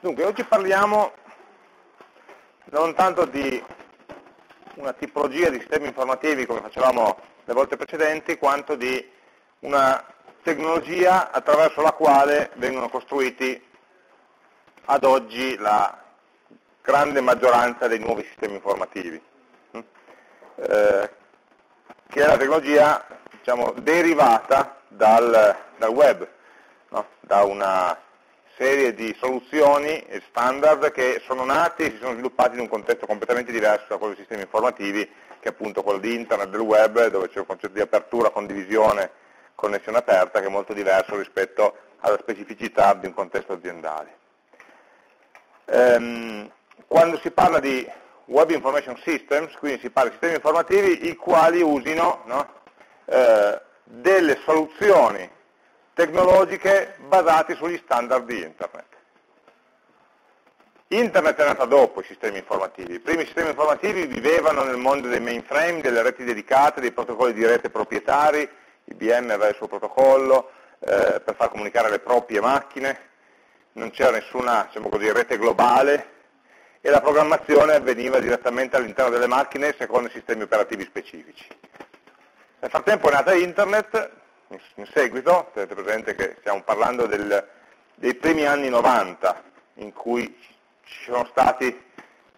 Dunque, oggi parliamo non tanto di una tipologia di sistemi informativi come facevamo le volte precedenti, quanto di una tecnologia attraverso la quale vengono costruiti ad oggi la grande maggioranza dei nuovi sistemi informativi, eh, che è la tecnologia diciamo, derivata dal, dal web, no? da una serie di soluzioni e standard che sono nati e si sono sviluppati in un contesto completamente diverso da quello dei sistemi informativi, che è appunto quello di internet, del web, dove c'è un concetto di apertura, condivisione, connessione aperta, che è molto diverso rispetto alla specificità di un contesto aziendale. Ehm, quando si parla di Web Information Systems, quindi si parla di sistemi informativi i quali usino no, eh, delle soluzioni tecnologiche basate sugli standard di Internet. Internet è nata dopo i sistemi informativi. I primi sistemi informativi vivevano nel mondo dei mainframe, delle reti dedicate, dei protocolli di rete proprietari, IBM aveva il suo protocollo eh, per far comunicare le proprie macchine, non c'era nessuna diciamo così, rete globale e la programmazione avveniva direttamente all'interno delle macchine secondo sistemi operativi specifici. Nel frattempo è nata Internet, in seguito, tenete presente che stiamo parlando del, dei primi anni 90, in cui ci sono stati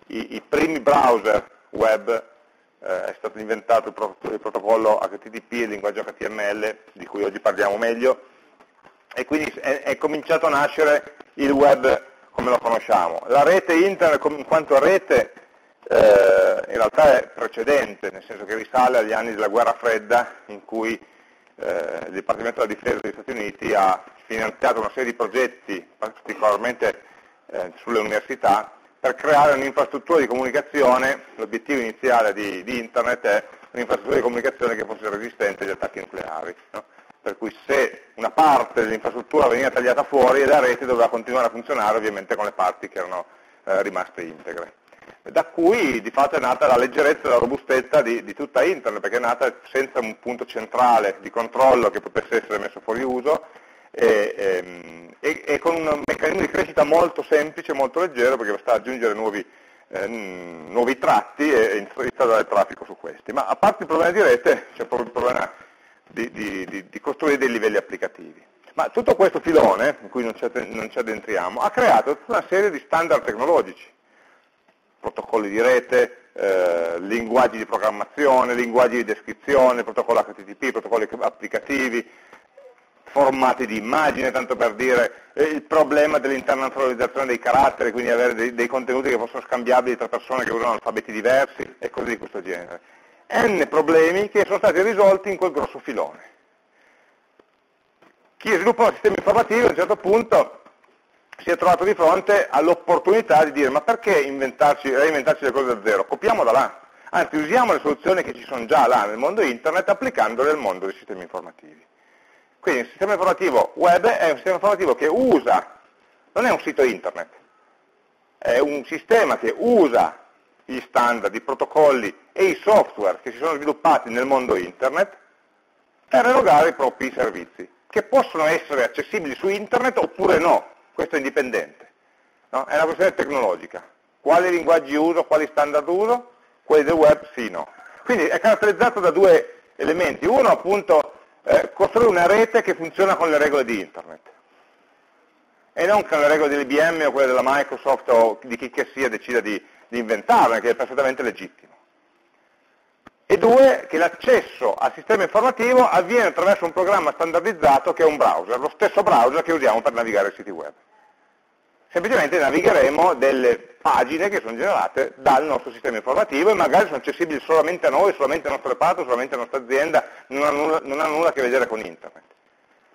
i, i primi browser web, eh, è stato inventato il, pro, il, protocollo HTTP, il linguaggio HTML, di cui oggi parliamo meglio, e quindi è, è cominciato a nascere il web come lo conosciamo. La rete internet in quanto rete eh, in realtà è precedente, nel senso che risale agli anni della guerra fredda in cui eh, il Dipartimento della Difesa degli Stati Uniti ha finanziato una serie di progetti, particolarmente eh, sulle università, per creare un'infrastruttura di comunicazione, l'obiettivo iniziale di, di, Internet è un'infrastruttura di comunicazione che fosse resistente agli attacchi nucleari. No? Per cui se una parte dell'infrastruttura veniva tagliata fuori, la rete doveva continuare a funzionare ovviamente con le parti che erano eh, rimaste integre da cui di fatto è nata la leggerezza e la robustezza di, di, tutta Internet, perché è nata senza un punto centrale di controllo che potesse essere messo fuori uso e, ehm, e, e con un meccanismo di crescita molto semplice, molto leggero, perché basta aggiungere nuovi, eh, nuovi tratti e, e installare traffico su questi. Ma a parte il problema di rete, c'è proprio il problema di, di, di costruire dei livelli applicativi. Ma tutto questo filone, in cui non ci, non ci addentriamo, ha creato tutta una serie di standard tecnologici protocolli di rete, eh, linguaggi di programmazione, linguaggi di descrizione, protocollo HTTP, protocolli applicativi, formati di immagine, tanto per dire, il problema dell'internazionalizzazione dei caratteri, quindi avere dei, dei, contenuti che possono scambiabili tra persone che usano alfabeti diversi e cose di questo genere. N problemi che sono stati risolti in quel grosso filone. Chi sviluppa un sistema informativo a un certo punto si è trovato di fronte all'opportunità di dire ma perché inventarci, reinventarci le cose da zero? Copiamo da là, anzi usiamo le soluzioni che ci sono già là nel mondo internet applicandole al mondo dei sistemi informativi. Quindi il sistema informativo web è un sistema informativo che usa, non è un sito internet, è un sistema che usa gli standard, i protocolli e i software che si sono sviluppati nel mondo internet per erogare i propri servizi, che possono essere accessibili su internet oppure no, questo è indipendente, no? è una questione tecnologica. Quali linguaggi uso, quali standard uso? Quelli del web sì, no. Quindi è caratterizzato da due elementi. Uno appunto eh, costruire una rete che funziona con le regole di internet e non con le regole dell'IBM o quelle della Microsoft o di chi che sia decida di, di inventarle, che è perfettamente legittimo. E due, che l'accesso al sistema informativo avviene attraverso un programma standardizzato che è un browser, lo stesso browser che usiamo per navigare i siti web. Semplicemente navigheremo delle pagine che sono generate dal nostro sistema informativo e magari sono accessibili solamente a noi, solamente al nostro reparto, solamente alla nostra azienda, non hanno, nulla, non hanno nulla a che vedere con internet.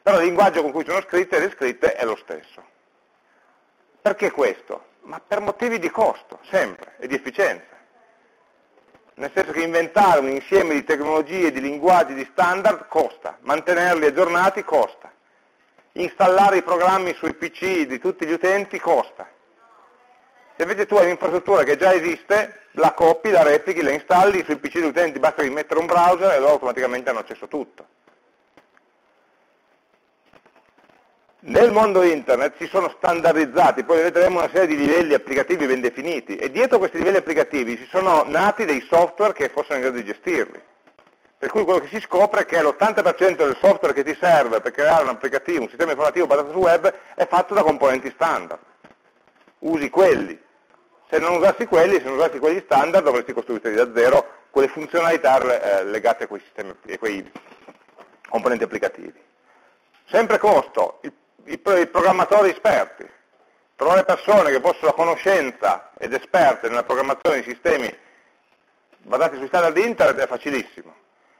Però il linguaggio con cui sono scritte e riscritte è lo stesso. Perché questo? Ma per motivi di costo, sempre, e di efficienza nel senso che inventare un insieme di tecnologie, di linguaggi, di standard costa, mantenerli aggiornati costa, installare i programmi sui PC di tutti gli utenti costa. Se invece tu hai un'infrastruttura che già esiste, la copi, la replichi, la installi sui PC degli utenti, basta rimettere un browser e loro automaticamente hanno accesso a tutto. Nel mondo internet si sono standardizzati, poi vedremo una serie di livelli applicativi ben definiti e dietro questi livelli applicativi si sono nati dei software che fossero in grado di gestirli. Per cui quello che si scopre è che l'80% del software che ti serve per creare un applicativo, un sistema informativo basato su web, è fatto da componenti standard. Usi quelli. Se non usassi quelli, se non usassi quelli standard, dovresti costruirli da zero quelle funzionalità eh, legate a quei, sistemi, a quei componenti applicativi. Sempre costo, il i, i programmatori esperti, trovare persone che fossero a conoscenza ed esperte nella programmazione di sistemi basati sui standard di internet è facilissimo.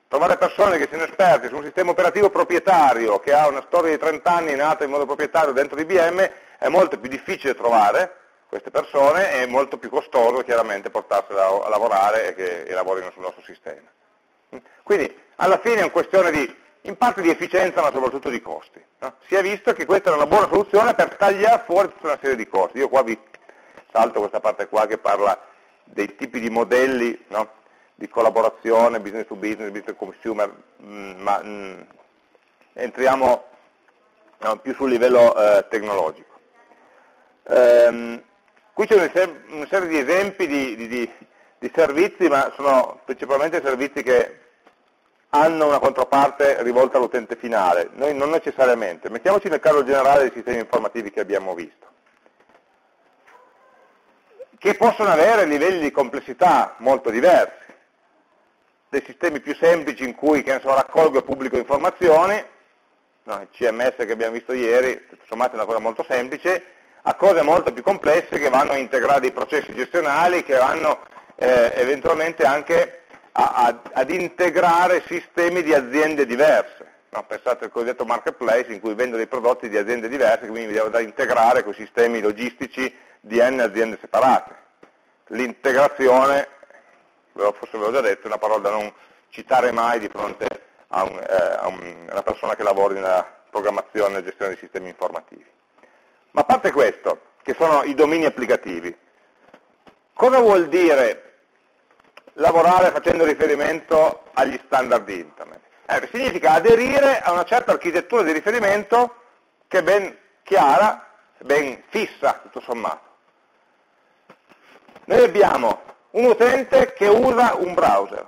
Trovare persone che siano esperte su un sistema operativo proprietario che ha una storia di 30 anni nata in modo proprietario dentro IBM è molto più difficile trovare queste persone e molto più costoso chiaramente portarsela a lavorare e che e lavorino sul nostro sistema. Quindi alla fine è una questione di in parte di efficienza ma soprattutto di costi. No? Si è visto che questa è una buona soluzione per tagliare fuori tutta una serie di costi. Io qua vi salto questa parte qua che parla dei tipi di modelli no? di collaborazione, business to business, business to consumer, mm, ma mm, entriamo no, più sul livello eh, tecnologico. Ehm, qui c'è una serie di esempi di, di, di, di servizi, ma sono principalmente servizi che hanno una controparte rivolta all'utente finale, noi non necessariamente. Mettiamoci nel caso generale dei sistemi informativi che abbiamo visto, che possono avere livelli di complessità molto diversi. Dei sistemi più semplici in cui so, raccolgo e pubblico informazioni, no, il CMS che abbiamo visto ieri, tutto sommato è una cosa molto semplice, a cose molto più complesse che vanno a integrare dei processi gestionali, che vanno eh, eventualmente anche a, ad integrare sistemi di aziende diverse. No, pensate al cosiddetto marketplace in cui vendo dei prodotti di aziende diverse, quindi mi devo da integrare con sistemi logistici di n aziende separate. L'integrazione, forse ve l'ho già detto, è una parola da non citare mai di fronte a, un, eh, a, a una persona che lavora nella programmazione e gestione dei sistemi informativi. Ma a parte questo, che sono i domini applicativi, cosa vuol dire lavorare facendo riferimento agli standard di Internet. Eh, significa aderire a una certa architettura di riferimento che è ben chiara, ben fissa, tutto sommato. Noi abbiamo un utente che usa un browser.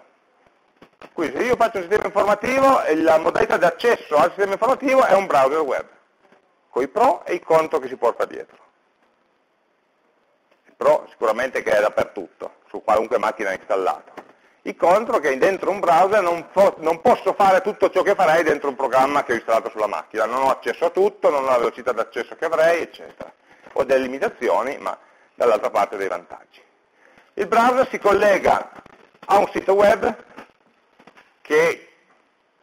Quindi se io faccio un sistema informativo la modalità di accesso al sistema informativo è un browser web, con i pro e i contro che si porta dietro. Il pro sicuramente che è dappertutto, su qualunque macchina installato. I contro che dentro un browser non, non, posso fare tutto ciò che farei dentro un programma che ho installato sulla macchina, non ho accesso a tutto, non ho la velocità d'accesso che avrei, eccetera. Ho delle limitazioni, ma dall'altra parte dei vantaggi. Il browser si collega a un sito web che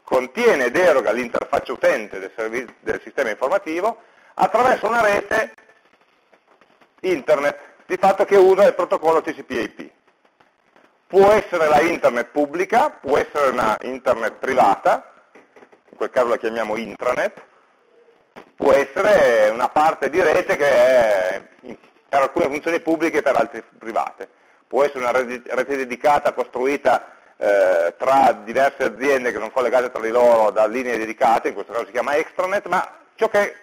contiene ed eroga l'interfaccia utente del, del sistema informativo attraverso una rete internet di fatto che usa il protocollo TCP/IP. Può essere la internet pubblica, può essere una internet privata, in quel caso la chiamiamo intranet, può essere una parte di rete che è per alcune funzioni pubbliche e per altre private. Può essere una rete dedicata costruita eh, tra diverse aziende che non sono legate tra di loro da linee dedicate, in questo caso si chiama extranet, ma ciò che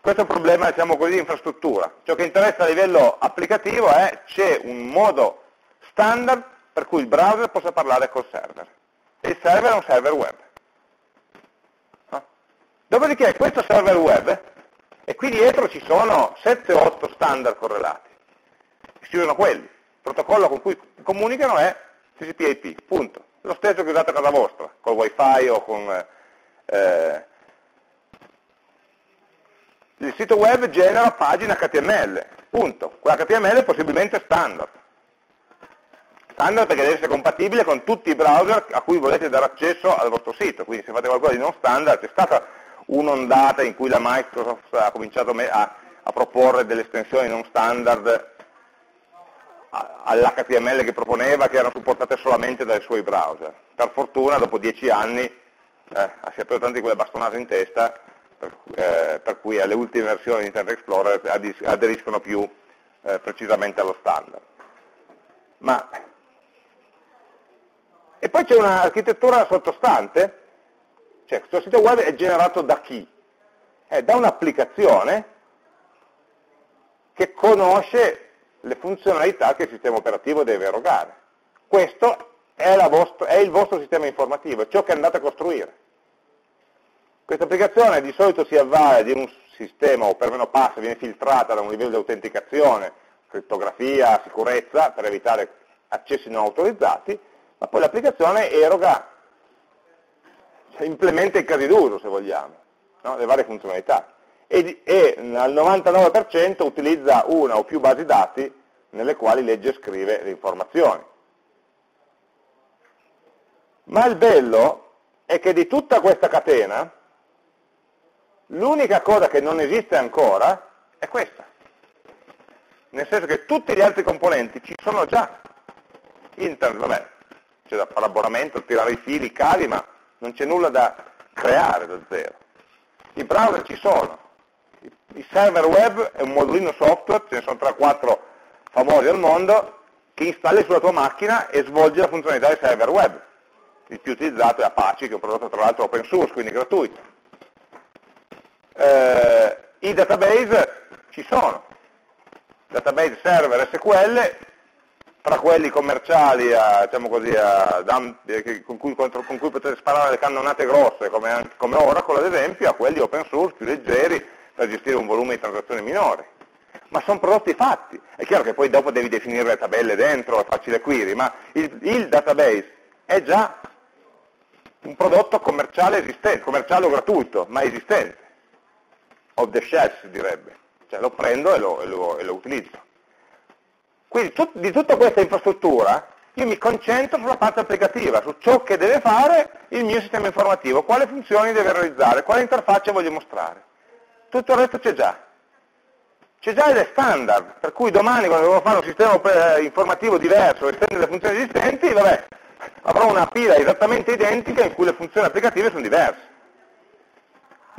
questo è un problema diciamo così, di infrastruttura. Ciò che interessa a livello applicativo è c'è un modo standard per cui il browser possa parlare col server. E il server è un server web. No? Dopodiché questo server web, e qui dietro ci sono 7-8 standard correlati. Si usano quelli. Il protocollo con cui comunicano è TCP/IP, punto. Lo stesso che usate a casa vostra, col wifi o con eh, il sito web genera pagina HTML, punto. Quella è possibilmente standard. Standard perché deve essere compatibile con tutti i browser a cui volete dare accesso al vostro sito, quindi se fate qualcosa di non standard, c'è stata un'ondata in cui la Microsoft ha cominciato a, a proporre delle estensioni non standard all'HTML che proponeva, che erano supportate solamente dai suoi browser. Per fortuna, dopo dieci anni, eh, si è preso tanti quelle bastonate in testa per, eh, per, cui alle ultime versioni di Internet Explorer aderiscono più eh, precisamente allo standard. Ma, e poi c'è un'architettura sottostante, cioè questo sito web è generato da chi? è da un'applicazione che conosce le funzionalità che il sistema operativo deve erogare. Questo è, vostra, è il vostro sistema informativo, è ciò che andate a costruire. Questa applicazione di solito si avvale di un sistema, o perlomeno passa, viene filtrata da un livello di autenticazione, crittografia, sicurezza, per evitare accessi non autorizzati, ma poi l'applicazione eroga, cioè implementa i casi d'uso, se vogliamo, no? le varie funzionalità. E, e al 99% utilizza una o più basi dati nelle quali legge e scrive le informazioni. Ma il bello è che di tutta questa catena, l'unica cosa che non esiste ancora è questa. Nel senso che tutti gli altri componenti ci sono già. Internet, vabbè, c'è da fare abbonamento, tirare i fili, i cavi, ma non c'è nulla da creare da zero. I browser ci sono. Il server web è un modulino software, ce ne sono 3-4 famosi al mondo, che installi sulla tua macchina e svolge la funzionalità del server web. Il più utilizzato è Apache, che è un prodotto tra l'altro open source, quindi gratuito. Eh, I database ci sono, database server SQL, tra quelli commerciali a, diciamo così, a, con, cui, contro, con, cui, potete sparare le cannonate grosse, come, come Oracle ad esempio, a quelli open source più leggeri per gestire un volume di transazioni minori. Ma sono prodotti fatti. È chiaro che poi dopo devi definire le tabelle dentro, farci le query, ma il, il database è già un prodotto commerciale esistente, commerciale o gratuito, ma esistente. Off the shelf si direbbe. Cioè lo prendo e lo, e lo, e lo utilizzo. Quindi tut, di tutta questa infrastruttura io mi concentro sulla parte applicativa, su ciò che deve fare il mio sistema informativo, quali funzioni deve realizzare, quale interfaccia voglio mostrare. Tutto il resto c'è già. C'è già ed è standard, per cui domani quando devo fare un sistema eh, informativo diverso, estendere le funzioni esistenti, vabbè, avrò una pila esattamente identica in cui le funzioni applicative sono diverse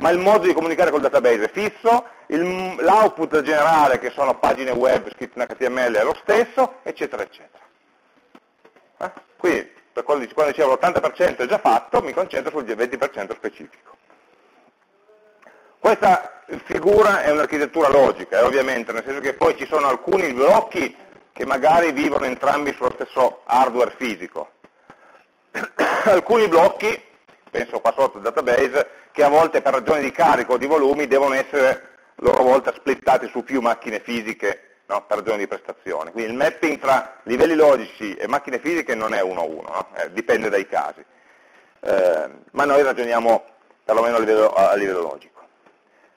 ma il modo di comunicare col database è fisso, l'output generale, che sono pagine web scritte in HTML, è lo stesso, eccetera, eccetera. Eh? Quindi, per quando dicevo l'80% è già fatto, mi concentro sul 20% specifico. Questa figura è un'architettura logica, eh, ovviamente, nel senso che poi ci sono alcuni blocchi che magari vivono entrambi sullo stesso hardware fisico. alcuni blocchi, penso qua sotto il database, che a volte per ragioni di carico o di volumi devono essere a loro volta splittati su più macchine fisiche no? per ragioni di prestazione. Quindi il mapping tra livelli logici e macchine fisiche non è uno a uno, no? eh, dipende dai casi. Eh, ma noi ragioniamo perlomeno a livello, a livello logico.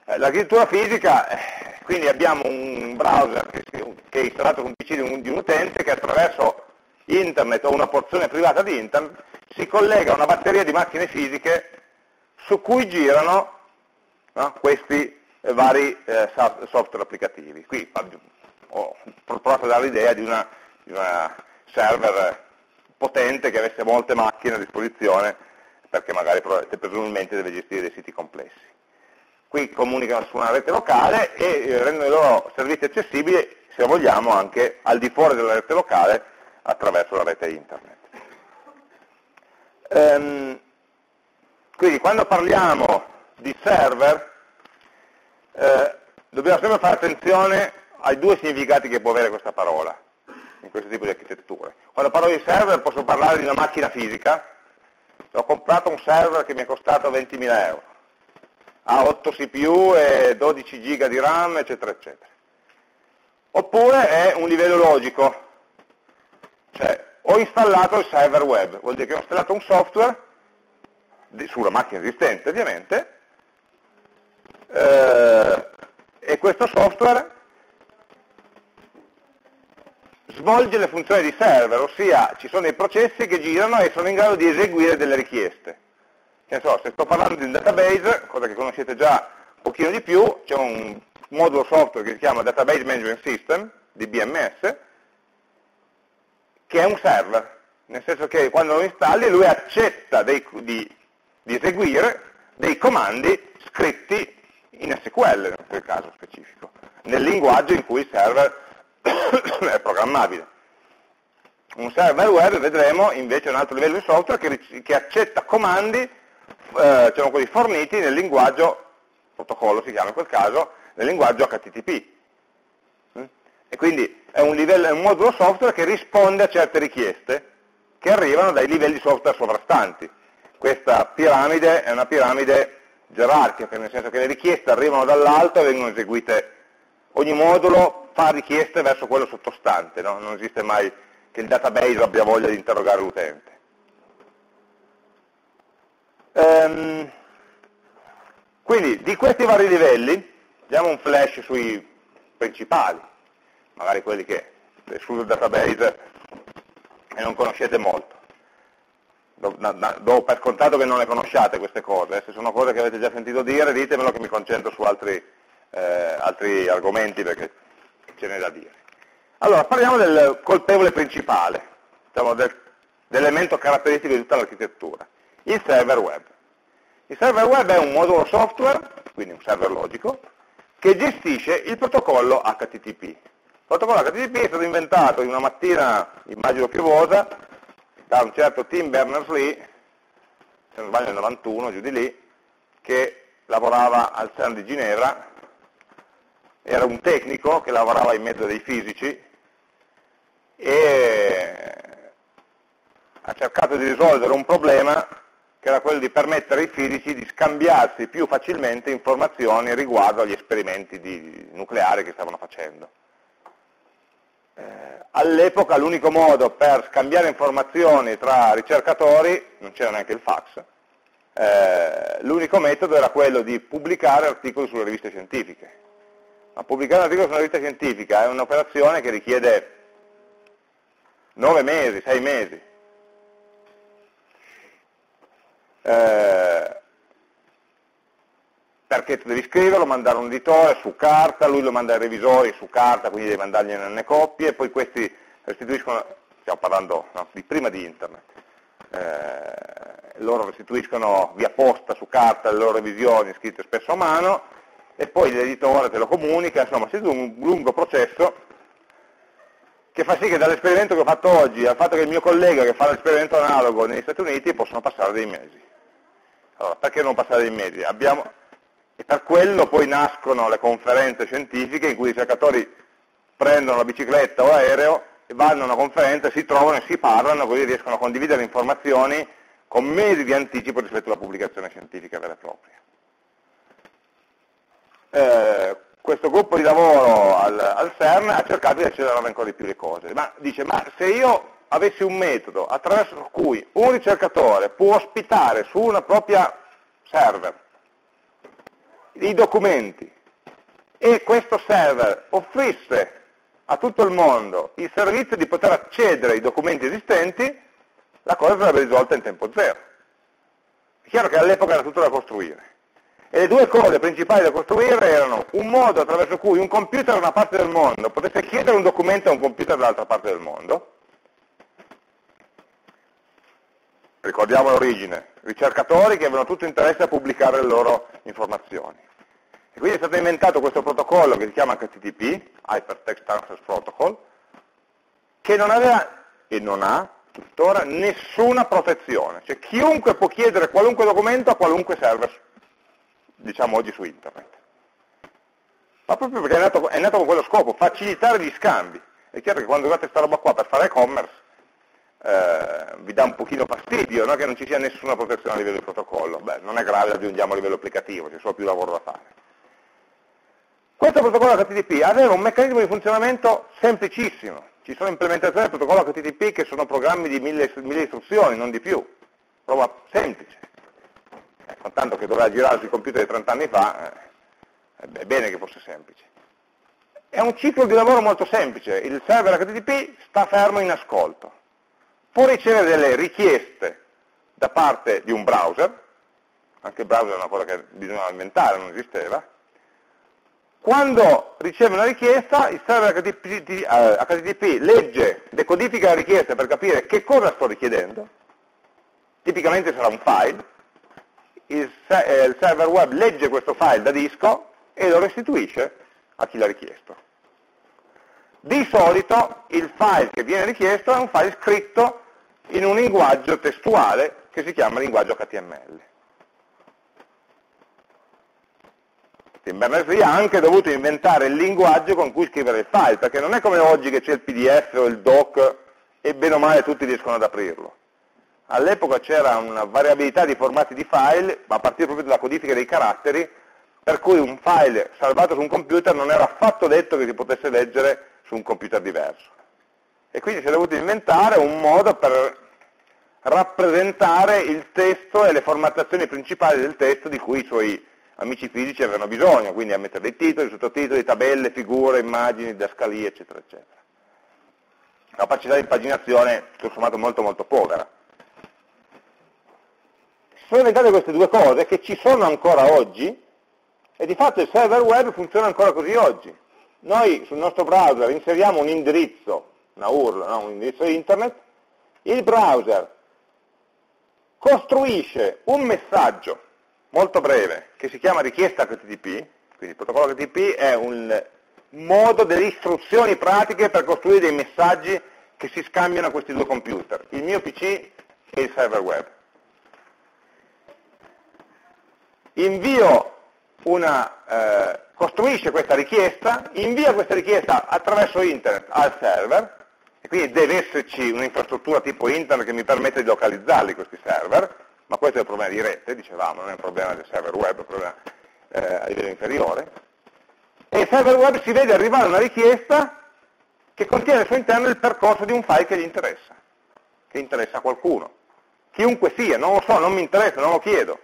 Eh, l'architettura fisica, eh, quindi abbiamo un browser che, che, è installato con PC di un, di un utente che attraverso internet o una porzione privata di internet si collega a una batteria di macchine fisiche su cui girano no, questi eh, vari eh, software applicativi. Qui ho provato a dare l'idea di di una server potente che avesse molte macchine a disposizione perché magari presumibilmente deve gestire dei siti complessi. Qui comunicano su una rete locale e eh, rendono i loro servizi accessibili, se vogliamo, anche al di fuori della rete locale attraverso la rete internet. Um, quindi quando parliamo di server eh, dobbiamo sempre fare attenzione ai due significati che può avere questa parola in questo tipo di architetture. Quando parlo di server posso parlare di una macchina fisica, ho comprato un server che mi è costato 20.000 euro, ha 8 CPU e 12 giga di RAM, eccetera, eccetera. Oppure è un livello logico, cioè ho installato il server web, vuol dire che ho installato un software sulla macchina esistente ovviamente, eh, e questo software svolge le funzioni di server, ossia ci sono dei processi che girano e sono in grado di eseguire delle richieste. So, se sto parlando di un database, cosa che conoscete già un pochino di più, c'è un modulo software che si chiama Database Management System, DBMS, che è un server, nel senso che quando lo installi lui accetta dei, di di eseguire dei comandi scritti in SQL, in quel caso specifico, nel linguaggio in cui il server è programmabile. Un server web, vedremo, invece è un altro livello di software che, che accetta comandi eh, diciamo così, forniti nel linguaggio protocollo si chiama in quel caso, nel linguaggio HTTP. Mm? E quindi è un, livello, è un modulo software che risponde a certe richieste che arrivano dai livelli software sovrastanti. Questa piramide è una piramide gerarchica, nel senso che le richieste arrivano dall'alto e vengono eseguite, ogni modulo fa richieste verso quello sottostante, no? non esiste mai che il database abbia voglia di interrogare l'utente. Ehm, quindi di questi vari livelli, diamo un flash sui principali, magari quelli che sul database e non conoscete molto. Do, do, per scontato che non le conosciate queste cose, se sono cose che avete già sentito dire ditemelo che mi concentro su altri, eh, altri argomenti perché ce n'è da dire. Allora, parliamo del colpevole principale, diciamo del, dell'elemento caratteristico di tutta l'architettura, il server web. Il server web è un modulo software, quindi un server logico, che gestisce il protocollo HTTP. Il protocollo HTTP è stato inventato in una mattina, immagino piovosa, da un certo Tim Berners-Lee, se non sbaglio nel 91, giù di lì, che lavorava al CERN di Ginevra, era un tecnico che lavorava in mezzo dei fisici e ha cercato di risolvere un problema che era quello di permettere ai fisici di scambiarsi più facilmente informazioni riguardo agli esperimenti nucleari che stavano facendo. All'epoca l'unico modo per scambiare informazioni tra ricercatori, non c'era neanche il fax, eh, l'unico metodo era quello di pubblicare articoli sulle riviste scientifiche. Ma pubblicare un articolo sulla rivista scientifica è un'operazione che richiede nove mesi, sei mesi, eh, perché tu devi scriverlo, mandare un editore su carta, lui lo manda ai revisori su carta, quindi devi mandargliene nelle coppie, e poi questi restituiscono, stiamo parlando no, di prima di internet, eh, loro restituiscono via posta su carta le loro revisioni scritte spesso a mano, e poi l'editore te lo comunica, insomma si è un lungo processo che fa sì che dall'esperimento che ho fatto oggi al fatto che il mio collega che fa l'esperimento analogo negli Stati Uniti possono passare dei mesi. Allora, perché non passare dei mesi? Abbiamo, e per quello poi nascono le conferenze scientifiche in cui i ricercatori prendono la bicicletta o l'aereo e vanno a una conferenza, si trovano e si parlano, così riescono a condividere informazioni con mesi di anticipo rispetto alla pubblicazione scientifica vera e propria. Eh, questo gruppo di lavoro al, al, CERN ha cercato di accelerare ancora di più le cose, ma dice, ma se io avessi un metodo attraverso cui un ricercatore può ospitare su una propria server i documenti e questo server offrisse a tutto il mondo il servizio di poter accedere ai documenti esistenti, la cosa sarebbe risolta in tempo zero. È chiaro che all'epoca era tutto da costruire. E le due cose principali da costruire erano un modo attraverso cui un computer da una parte del mondo potesse chiedere un documento a un computer dall'altra parte del mondo, ricordiamo l'origine, ricercatori che avevano tutto interesse a pubblicare le loro informazioni. E quindi è stato inventato questo protocollo che si chiama HTTP, Hypertext Transfer Protocol, che non aveva e non ha tuttora nessuna protezione. Cioè chiunque può chiedere qualunque documento a qualunque server, diciamo oggi su internet. Ma proprio perché è nato, è nato con quello scopo, facilitare gli scambi. È chiaro che quando usate questa roba qua per fare e-commerce, eh, vi dà un pochino fastidio no? che non ci sia nessuna protezione a livello di protocollo. Beh, non è grave, aggiungiamo a livello applicativo, c'è solo più lavoro da fare. Questo protocollo HTTP aveva un meccanismo di funzionamento semplicissimo. Ci sono implementazioni del protocollo HTTP che sono programmi di mille, mille istruzioni, non di più. Prova semplice. Eh, contanto che doveva girare sui computer di 30 anni fa, eh, è bene che fosse semplice. È un ciclo di lavoro molto semplice. Il server HTTP sta fermo in ascolto. Può ricevere delle richieste da parte di un browser, anche il browser è una cosa che bisognava inventare, non esisteva, quando riceve una richiesta, il server HTTP, HTTP eh, legge, decodifica la richiesta per capire che cosa sto richiedendo, tipicamente sarà un file, il, eh, il server web legge questo file da disco e lo restituisce a chi l'ha richiesto. Di solito il file che viene richiesto è un file scritto in un linguaggio testuale che si chiama linguaggio HTML. Tim Berners-Lee ha anche dovuto inventare il linguaggio con cui scrivere il file, perché non è come oggi che c'è il PDF o il doc e bene o male tutti riescono ad aprirlo. All'epoca c'era una variabilità di formati di file, a partire proprio dalla codifica dei caratteri, per cui un file salvato su un computer non era affatto detto che si potesse leggere su un computer diverso. E quindi si è dovuto inventare un modo per rappresentare il testo e le formattazioni principali del testo di cui i suoi amici fisici avevano bisogno, quindi a mettere dei titoli, sottotitoli, tabelle, figure, immagini, didascalie, eccetera, eccetera. Capacità di impaginazione, tutto sommato, molto molto povera. Sono inventate queste due cose che ci sono ancora oggi e di fatto il server web funziona ancora così oggi. Noi sul nostro browser inseriamo un indirizzo, una URL, no? un indirizzo internet, il browser costruisce un messaggio molto breve che si chiama richiesta HTTP, quindi il protocollo HTTP è un modo delle istruzioni pratiche per costruire dei messaggi che si scambiano a questi due computer, il mio PC e il server web. Invio una, eh, costruisce questa richiesta, invia questa richiesta attraverso internet al server, e quindi deve esserci un'infrastruttura tipo internet che mi permette di localizzarli questi server, ma questo è un problema di rete, dicevamo, non è un problema del server web, è un problema eh, a livello inferiore, e il server web si vede arrivare una richiesta che contiene al suo interno il percorso di un file che gli interessa, che interessa a qualcuno, chiunque sia, non lo so, non mi interessa, non lo chiedo.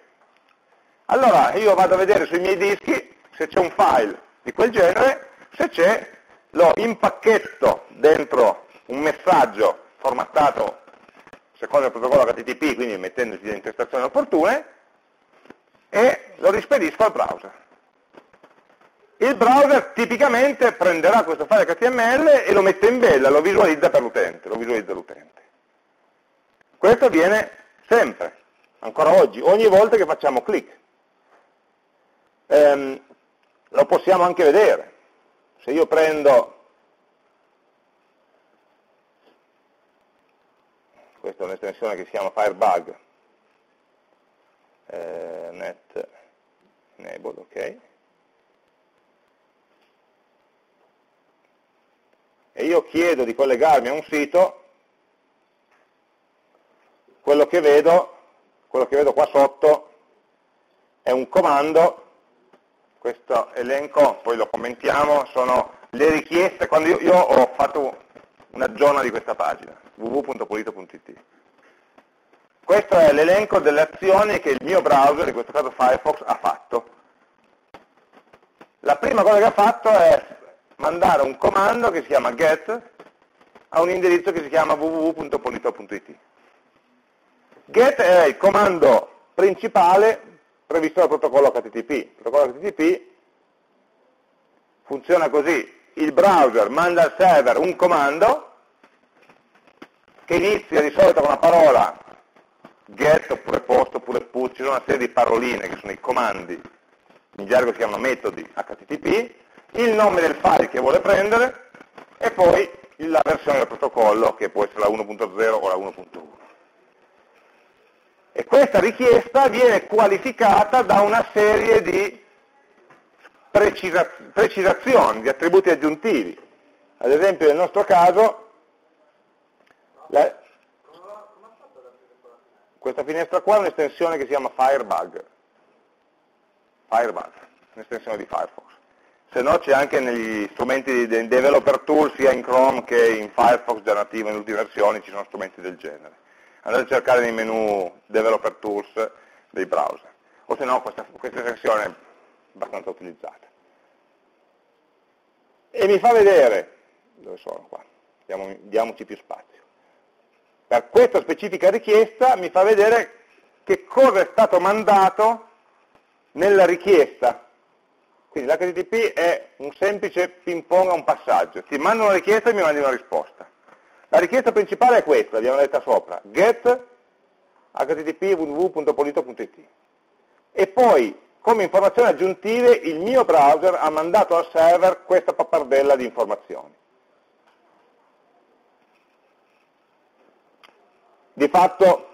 Allora io vado a vedere sui miei dischi se c'è un file di quel genere, se c'è lo impacchetto dentro un messaggio formattato secondo il protocollo HTTP, quindi mettendoci le intestazioni opportune, e lo rispedisco al browser. Il browser tipicamente prenderà questo file HTML e lo mette in bella, lo visualizza per l'utente, lo visualizza l'utente. Questo avviene sempre, ancora oggi, ogni volta che facciamo clic. Ehm, lo possiamo anche vedere. Se io prendo questa è un'estensione che si chiama Firebug, eh, net enable, ok. E io chiedo di collegarmi a un sito, quello che vedo, quello che vedo qua sotto è un comando, questo elenco, poi lo commentiamo, sono le richieste, quando io, io ho fatto una zona di questa pagina, www.polito.it. Questo è l'elenco delle azioni che il mio browser, in questo caso Firefox, ha fatto. La prima cosa che ha fatto è mandare un comando che si chiama get a un indirizzo che si chiama www.polito.it. Get è il comando principale previsto dal protocollo HTTP. Il protocollo HTTP funziona così, il browser manda al server un comando che inizia di solito con una parola get oppure post oppure put, ci sono una serie di paroline che sono i comandi, in gergo si chiamano metodi HTTP, il nome del file che vuole prendere e poi la versione del protocollo che può essere la 1.0 o la 1.1. E questa richiesta viene qualificata da una serie di precisazioni, di attributi aggiuntivi. Ad esempio nel nostro caso, la, questa finestra qua è un'estensione che si chiama Firebug, Firebug, un'estensione di Firefox. Se no c'è anche negli strumenti di developer tool, sia in Chrome che in Firefox già nativo in ultime versioni, ci sono strumenti del genere. Andate a cercare nei menu developer tools dei browser. O se no questa, questa estensione è abbastanza utilizzata. E mi fa vedere, dove sono qua? Diamo, diamoci più spazio. Per questa specifica richiesta mi fa vedere che cosa è stato mandato nella richiesta. Quindi l'HTTP è un semplice ping pong a un passaggio. Ti mando una richiesta e mi mandi una risposta. La richiesta principale è questa, l'abbiamo detta sopra, get http www.polito.it e poi come informazioni aggiuntive il mio browser ha mandato al server questa pappardella di informazioni. Di fatto,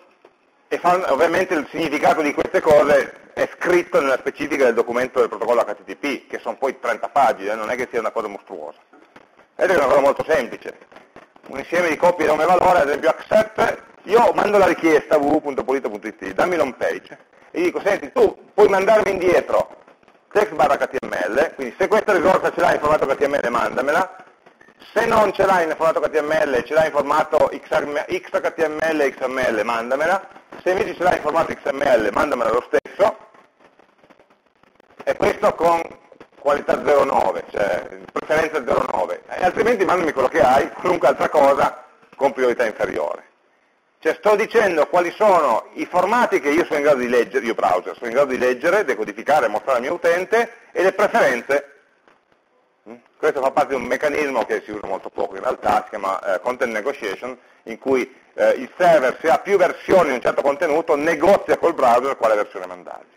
ovviamente il significato di queste cose è scritto nella specifica del documento del protocollo HTTP, che sono poi 30 pagine, non è che sia una cosa mostruosa. Che è una cosa molto semplice. Un insieme di copie di nome e valore, ad esempio accept, io mando la richiesta www.polito.it, dammi l'home page, e dico, senti, tu puoi mandarmi indietro text barra HTML, quindi se questa risorsa ce l'hai in formato HTML mandamela, se non ce l'hai in formato HTML, ce l'hai in formato XHTML, XML, mandamela, se invece ce l'hai in formato XML, mandamela lo stesso, e questo con qualità 0,9, cioè preferenza 0,9, e altrimenti mandami quello che hai, qualunque altra cosa, con priorità inferiore. Cioè sto dicendo quali sono i formati che io sono in grado di leggere, io browser, sono in grado di leggere, decodificare, mostrare al mio utente, e le preferenze? Questo fa parte di un meccanismo che si usa molto poco in realtà, si chiama eh, content negotiation, in cui eh, il server se ha più versioni di un certo contenuto negozia col browser quale versione mandargli.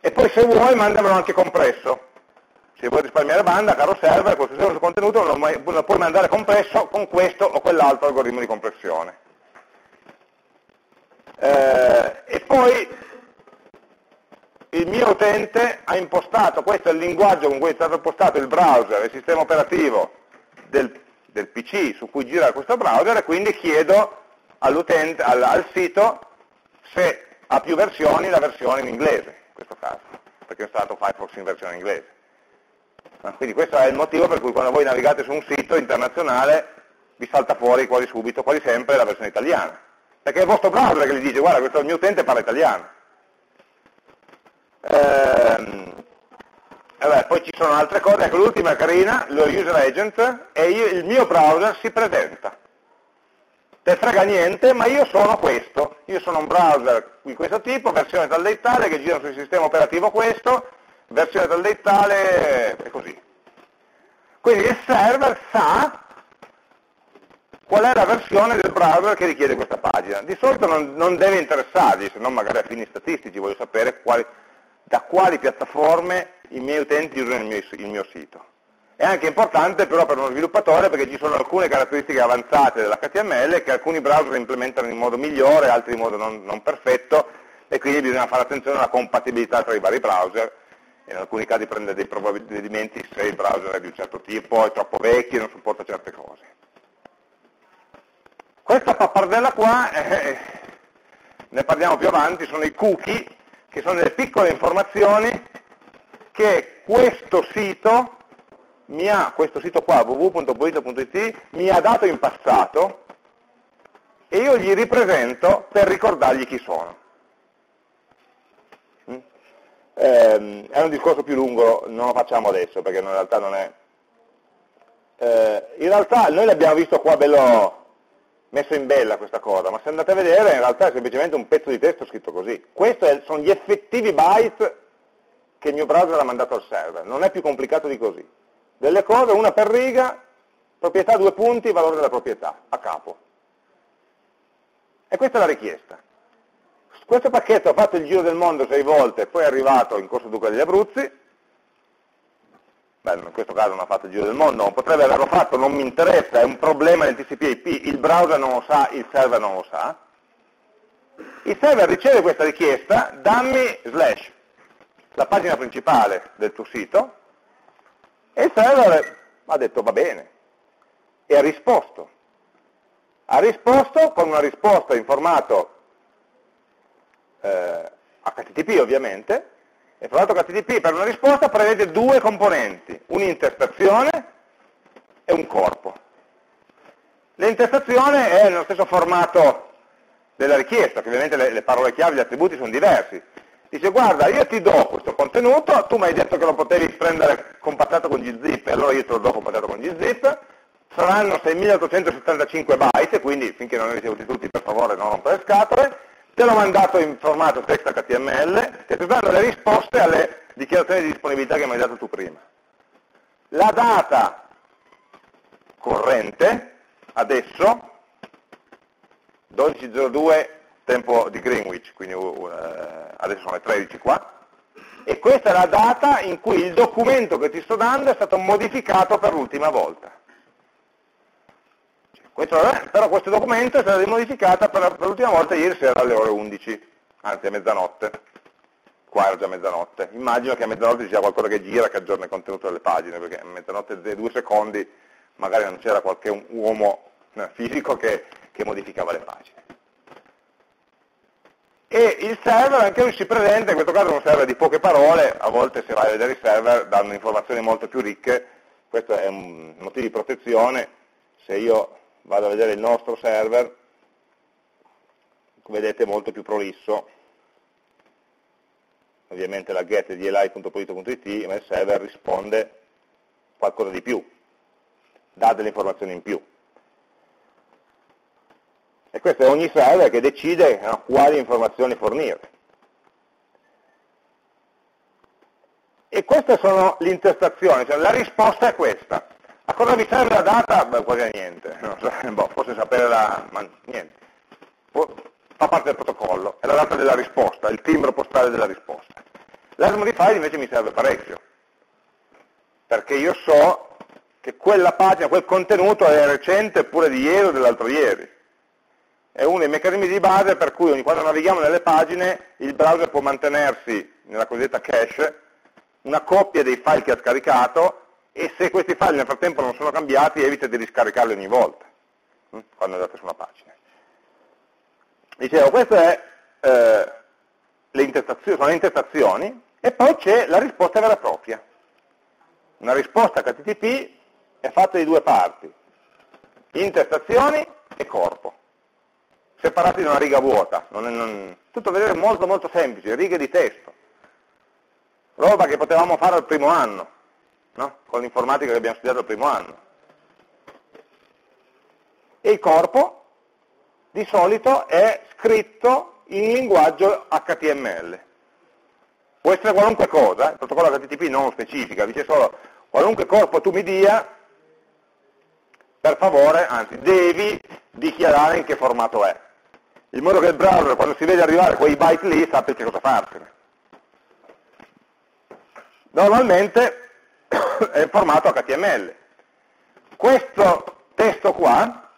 E poi se vuoi mandamelo anche compresso. Se vuoi risparmiare banda, caro server, questo stesso contenuto lo, lo puoi mandare compresso con questo o quell'altro algoritmo di compressione. Eh, e poi il mio utente ha impostato, questo è il linguaggio con cui è stato impostato il browser, il sistema operativo del, del PC su cui gira questo browser e quindi chiedo al, al sito se ha più versioni la versione in inglese questo caso, perché è stato Firefox in versione inglese. Quindi questo è il motivo per cui quando voi navigate su un sito internazionale vi salta fuori quasi subito, quasi sempre, la versione italiana. Perché è il vostro browser che gli dice, guarda, questo mio utente parla italiano. Ehm, vabbè, poi ci sono altre cose, ecco l'ultima carina, lo user agent, e io, il mio browser si presenta te frega niente, ma io sono questo, io sono un browser di questo tipo, versione tal dei tale, che gira sul sistema operativo questo, versione tal dei tale, e così. Quindi il server sa qual è la versione del browser che richiede questa pagina. Di solito non, non deve interessargli, se non magari a fini statistici, voglio sapere quali, da quali piattaforme i miei utenti usano il mio, il mio sito. È anche importante però per uno sviluppatore perché ci sono alcune caratteristiche avanzate dell'HTML che alcuni browser implementano in modo migliore, altri in modo non, non perfetto e quindi bisogna fare attenzione alla compatibilità tra i vari browser e in alcuni casi prendere dei provvedimenti se il browser è di un certo tipo, è troppo vecchio non supporta certe cose. Questa pappardella qua, eh, ne parliamo più avanti, sono i cookie, che sono delle piccole informazioni che questo sito mi ha, questo sito qua, www.boito.it, mi ha dato in passato e io gli ripresento per ricordargli chi sono. Mm? Eh, è un discorso più lungo, non lo facciamo adesso perché in realtà non è... Eh, in realtà noi l'abbiamo visto qua bello messo in bella questa cosa, ma se andate a vedere in realtà è semplicemente un pezzo di testo scritto così. Questi sono gli effettivi byte che il mio browser ha mandato al server, non è più complicato di così delle cose, una per riga, proprietà due punti, valore della proprietà, a capo. E questa è la richiesta. Questo pacchetto ha fatto il giro del mondo sei volte, poi è arrivato in Corso Duca degli Abruzzi, Beh, in questo caso non ha fatto il giro del mondo, potrebbe averlo fatto, non mi interessa, è un problema del TCP/IP, il browser non lo sa, il server non lo sa. Il server riceve questa richiesta, dammi slash, la pagina principale del tuo sito, e il server ha detto va bene e ha risposto. Ha risposto con una risposta in formato eh, HTTP ovviamente, e il formato HTTP per una risposta prevede due componenti, un'intestazione e un corpo. L'intestazione è nello stesso formato della richiesta, che ovviamente le, le parole chiave, gli attributi sono diversi, dice guarda io ti do questo contenuto, tu mi hai detto che lo potevi prendere compattato con gzip, e allora io te lo do compattato con gzip, saranno 6875 byte, quindi finché non li ricevuti tutti per favore non rompere scatole, te l'ho mandato in formato text HTML, sto dando le risposte alle dichiarazioni di disponibilità che mi hai dato tu prima. La data corrente, adesso, 12.02 tempo di Greenwich, quindi uh, adesso sono le 13 qua, e questa è la data in cui il documento che ti sto dando è stato modificato per l'ultima volta. Però questo documento è stato modificato per, l'ultima volta ieri sera alle ore 11. anzi è mezzanotte, qua era già mezzanotte, immagino che a mezzanotte ci sia qualcosa che gira, che aggiorna il contenuto delle pagine, perché a mezzanotte e due secondi magari non c'era qualche uomo eh, fisico che, che modificava le pagine. E il server anche lui si presenta, in questo caso è un server di poche parole, a volte se vai a vedere i server danno informazioni molto più ricche, questo è un motivo di protezione, se io vado a vedere il nostro server, vedete molto più prolisso, ovviamente la get di eli.polito.it, ma il server risponde qualcosa di più, dà delle informazioni in più. E questo è ogni server che decide no, quali informazioni fornire. E queste sono le intestazioni, cioè la risposta è questa. A cosa mi serve la data? Beh, quasi a niente, so, boh, forse sapere la... ma niente. Fa parte del protocollo, è la data della risposta, il timbro postale della risposta. L'ASModify invece mi serve parecchio, perché io so che quella pagina, quel contenuto è recente pure di ieri o dell'altro ieri. È uno dei meccanismi di base per cui ogni quando navighiamo nelle pagine il browser può mantenersi nella cosiddetta cache una copia dei file che ha scaricato e se questi file nel frattempo non sono cambiati evita di riscaricarli ogni volta hm, quando andate su una pagina. Dicevo, queste eh, le sono le intestazioni e poi c'è la risposta vera e propria. Una risposta HTTP è fatta di due parti, intestazioni e corpo, separati da una riga vuota. Non è, non... Tutto vedere molto molto semplice, righe di testo. Roba che potevamo fare al primo anno, no? con l'informatica che abbiamo studiato al primo anno. E il corpo di solito è scritto in linguaggio HTML. Può essere qualunque cosa, il protocollo HTTP non lo specifica, dice solo qualunque corpo tu mi dia, per favore, anzi, devi dichiarare in che formato è. In modo che il browser, quando si vede arrivare quei byte lì, sappia che cosa farsene. Normalmente è formato HTML. Questo testo qua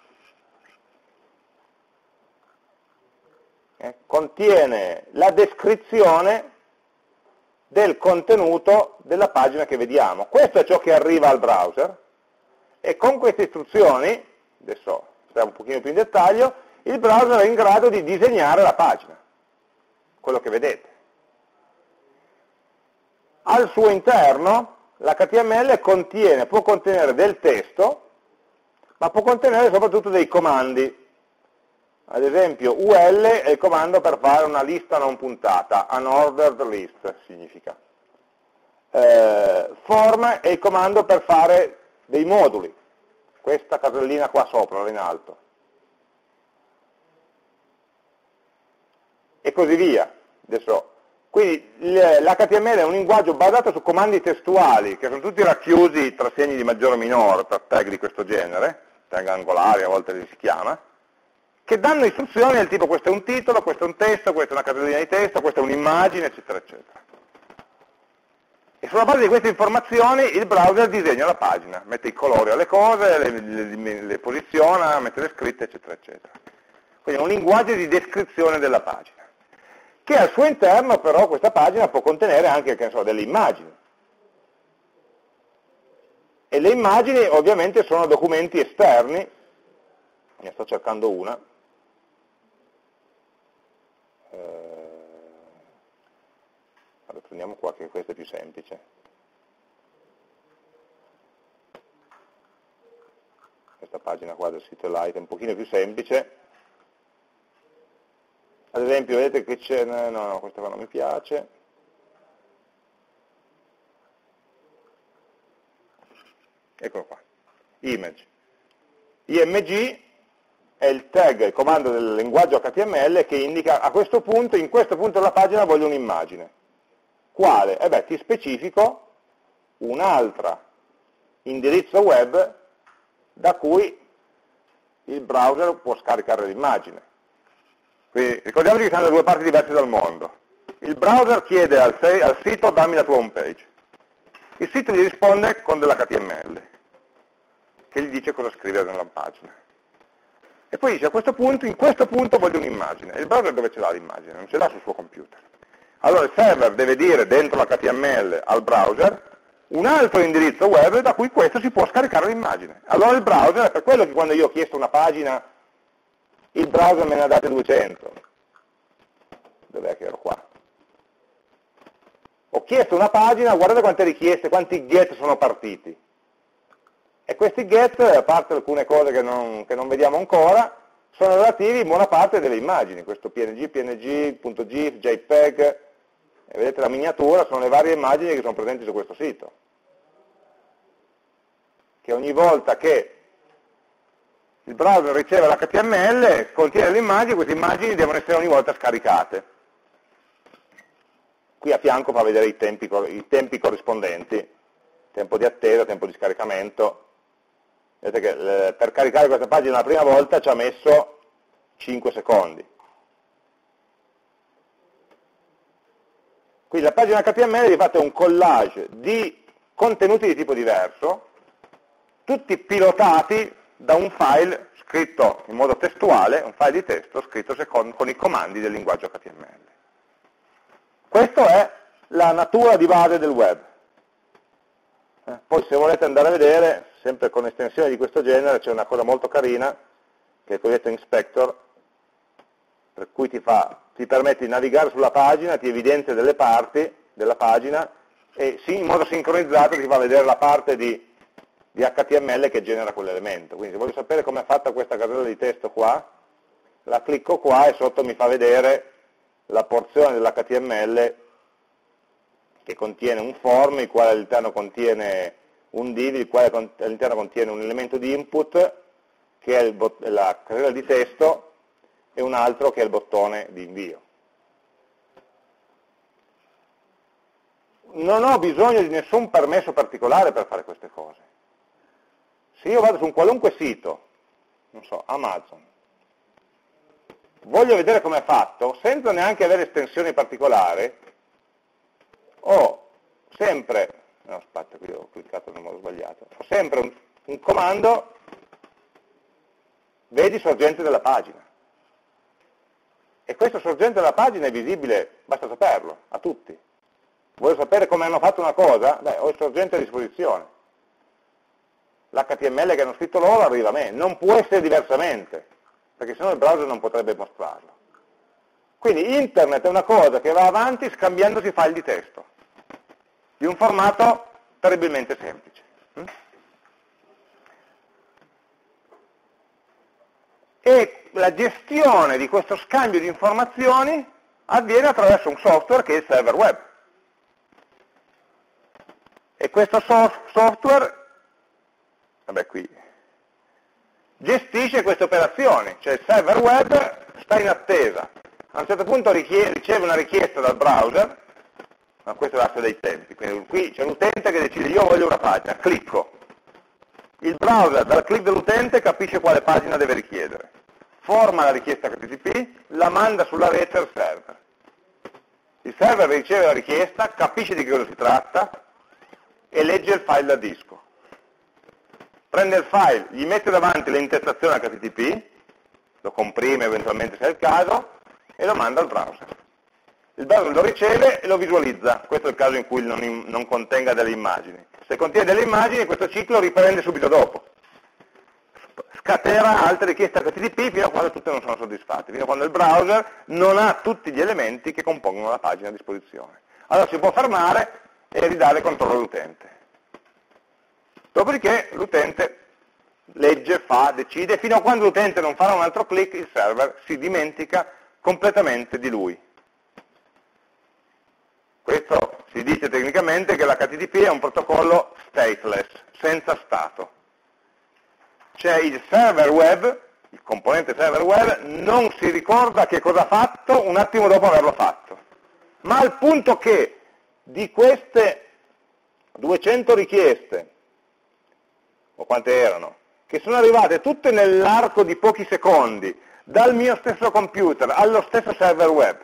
eh, contiene la descrizione del contenuto della pagina che vediamo. Questo è ciò che arriva al browser e con queste istruzioni, adesso stiamo un pochino più in dettaglio, il browser è in grado di disegnare la pagina, quello che vedete. Al suo interno l'HTML contiene, può contenere del testo, ma può contenere soprattutto dei comandi. Ad esempio UL è il comando per fare una lista non puntata, unordered list significa. Eh, form è il comando per fare dei moduli, questa casellina qua sopra, in alto. E così via. Adesso, quindi l'HTML è un linguaggio basato su comandi testuali, che sono tutti racchiusi tra segni di maggiore o minore, per tag di questo genere, tag angolari a volte si chiama, che danno istruzioni del tipo questo è un titolo, questo è un testo, questa è una casellina di testo, questa è un'immagine, eccetera, eccetera. E sulla base di queste informazioni il browser disegna la pagina, mette i colori alle cose, le, le, le posiziona, mette le scritte, eccetera, eccetera. Quindi è un linguaggio di descrizione della pagina, che al suo interno però questa pagina può contenere anche so, delle immagini. E le immagini ovviamente sono documenti esterni, ne sto cercando una, allora, prendiamo qua che questo è più semplice. Questa pagina qua del sito Light è un pochino più semplice. Ad esempio, vedete che c'è, no, no, questa qua non mi piace. Eccolo qua, image. IMG è il tag, il comando del linguaggio HTML che indica a questo punto, in questo punto della pagina voglio un'immagine. Quale? Eh beh, ti specifico un'altra indirizzo web da cui il browser può scaricare l'immagine. Quindi ricordiamoci che siamo da due parti diverse dal mondo. Il browser chiede al, al sito dammi la tua home page. Il sito gli risponde con dell'HTML, che gli dice cosa scrivere nella pagina. e poi dice a questo punto, in questo punto voglio un'immagine. Il browser dove ce l'ha l'immagine? Non ce l'ha sul suo computer. Allora il server deve dire dentro l'HTML al browser un altro indirizzo web da cui questo si può scaricare l'immagine. Allora il browser, è per quello che quando io ho chiesto una pagina, il browser me ne ha date 200. Dov'è che ero qua? Ho chiesto una pagina, guardate quante richieste, quanti get sono partiti. E questi get, a parte alcune cose che non, che non vediamo ancora, sono relativi in buona parte delle immagini, questo PNG, PNG, .gif, JPEG, vedete la miniatura, sono le varie immagini che sono presenti su questo sito. Che ogni volta che il browser riceve l'HTML, contiene le immagini, queste immagini devono essere ogni volta scaricate. Qui a fianco fa vedere i tempi, i tempi corrispondenti, tempo di attesa, tempo di scaricamento, Vedete che eh, per caricare questa pagina la prima volta ci ha messo 5 secondi. Quindi la pagina HTML di fatto è un collage di contenuti di tipo diverso, tutti pilotati da un file scritto in modo testuale, un file di testo scritto secondo, con i comandi del linguaggio HTML. Questa è la natura di base del web. Eh, poi se volete andare a vedere, sempre con estensioni di questo genere, c'è una cosa molto carina, che è il cosiddetto inspector, per cui ti, fa, ti permette di navigare sulla pagina, ti evidenzia delle parti della pagina e in modo sincronizzato ti fa vedere la parte di, di HTML che genera quell'elemento. Quindi se voglio sapere come è fatta questa casella di testo qua, la clicco qua e sotto mi fa vedere la porzione dell'HTML che contiene un form, il quale all'interno contiene un div, il quale all'interno contiene un elemento di input, che è la casella di testo, e un altro che è il bottone di invio. Non ho bisogno di nessun permesso particolare per fare queste cose. Se io vado su un qualunque sito, non so, Amazon, voglio vedere come è fatto, senza neanche avere estensioni particolari, ho sempre, no aspetta qui ho cliccato nel modo sbagliato, ho sempre un, un comando, vedi sorgente della pagina. E questo sorgente della pagina è visibile, basta saperlo, a tutti. Voglio sapere come hanno fatto una cosa? Beh, ho il sorgente a disposizione. L'HTML che hanno scritto loro arriva a me, non può essere diversamente, perché sennò il browser non potrebbe mostrarlo. Quindi internet è una cosa che va avanti scambiandosi file di testo di un formato terribilmente semplice. Mm? E la gestione di questo scambio di informazioni avviene attraverso un software che è il server web. E questo software, vabbè qui, gestisce queste operazioni, cioè il server web sta in attesa. A un certo punto riceve una richiesta dal browser ma questo è l'asse dei tempi. Quindi qui c'è l'utente che decide io voglio una pagina, clicco. Il browser dal click dell'utente capisce quale pagina deve richiedere, forma la richiesta HTTP, la manda sulla rete al server. Il server riceve la richiesta, capisce di che cosa si tratta e legge il file da disco. Prende il file, gli mette davanti l'intestazione HTTP, lo comprime eventualmente se è il caso, e lo manda al browser il browser lo riceve e lo visualizza, questo è il caso in cui non, non contenga delle immagini. Se contiene delle immagini questo ciclo riprende subito dopo, scatera altre richieste HTTP fino a quando tutte non sono soddisfatte, fino a quando il browser non ha tutti gli elementi che compongono la pagina a disposizione. Allora si può fermare e ridare controllo all'utente. Dopodiché l'utente legge, fa, decide, fino a quando l'utente non farà un altro clic il server si dimentica completamente di lui. Questo si dice tecnicamente che l'HTTP è un protocollo stateless, senza stato. Cioè il server web, il componente server web, non si ricorda che cosa ha fatto un attimo dopo averlo fatto. Ma al punto che di queste 200 richieste, o quante erano, che sono arrivate tutte nell'arco di pochi secondi, dal mio stesso computer allo stesso server web,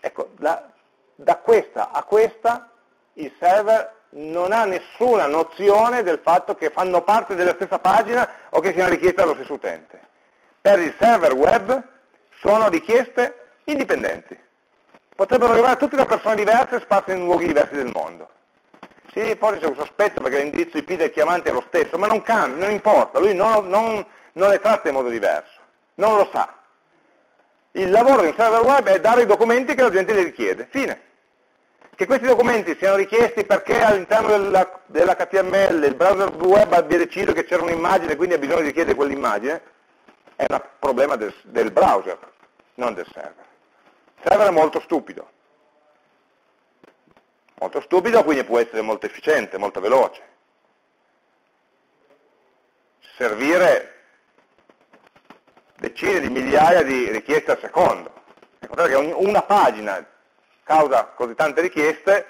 ecco, la, da questa a questa il server non ha nessuna nozione del fatto che fanno parte della stessa pagina o che siano richieste dallo stesso utente. per il server web sono richieste indipendenti. Potrebbero arrivare tutte da persone diverse sparse in luoghi diversi del mondo. Sì, poi c'è un sospetto perché l'indirizzo IP del chiamante è lo stesso, ma non cambia, non importa, lui non, non, non le tratta in modo diverso, non lo sa. Il lavoro di un server web è dare i documenti che la gente gli richiede, fine. Che questi documenti siano richiesti perché all'interno dell'HTML il browser web abbia deciso che c'era un'immagine e quindi ha bisogno di chiedere quell'immagine, è un problema del, del browser, non del server. Il server è molto stupido, molto stupido quindi può essere molto efficiente, molto veloce. Servire decine di migliaia di richieste al secondo. Ricordate che una pagina causa così tante richieste,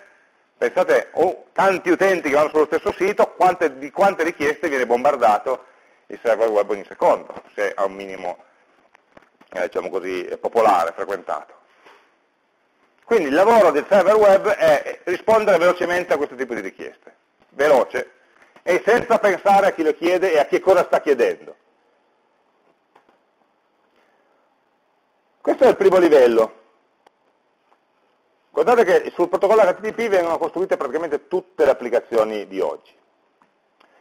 pensate oh, tanti utenti che vanno sullo stesso sito, quante, di quante richieste viene bombardato il server web ogni secondo, se ha un minimo eh, diciamo così, popolare, frequentato. Quindi il lavoro del server web è rispondere velocemente a questo tipo di richieste, veloce, e senza pensare a chi lo chiede e a che cosa sta chiedendo. Questo è il primo livello. Guardate che sul protocollo HTTP vengono costruite praticamente tutte le applicazioni di oggi.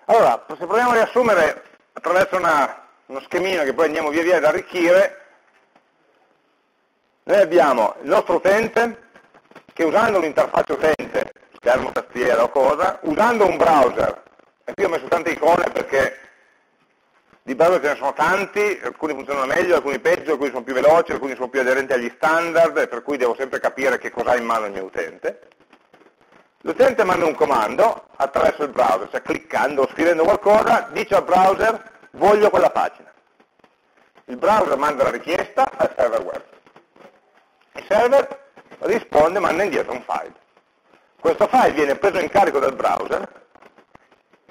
Allora, se proviamo a riassumere attraverso una, uno schemino che poi andiamo via via ad arricchire, noi abbiamo il nostro utente che usando un'interfaccia utente, schermo, tastiera o cosa, usando un browser, e qui ho messo tante icone perché di browser ce ne sono tanti, alcuni funzionano meglio, alcuni peggio, alcuni sono più veloci, alcuni sono più aderenti agli standard, per cui devo sempre capire che cosa ha in mano il mio utente. L'utente manda un comando attraverso il browser, cioè cliccando o scrivendo qualcosa, dice al browser voglio quella pagina. Il browser manda la richiesta al server web. Il server risponde, manda indietro un file. Questo file viene preso in carico dal browser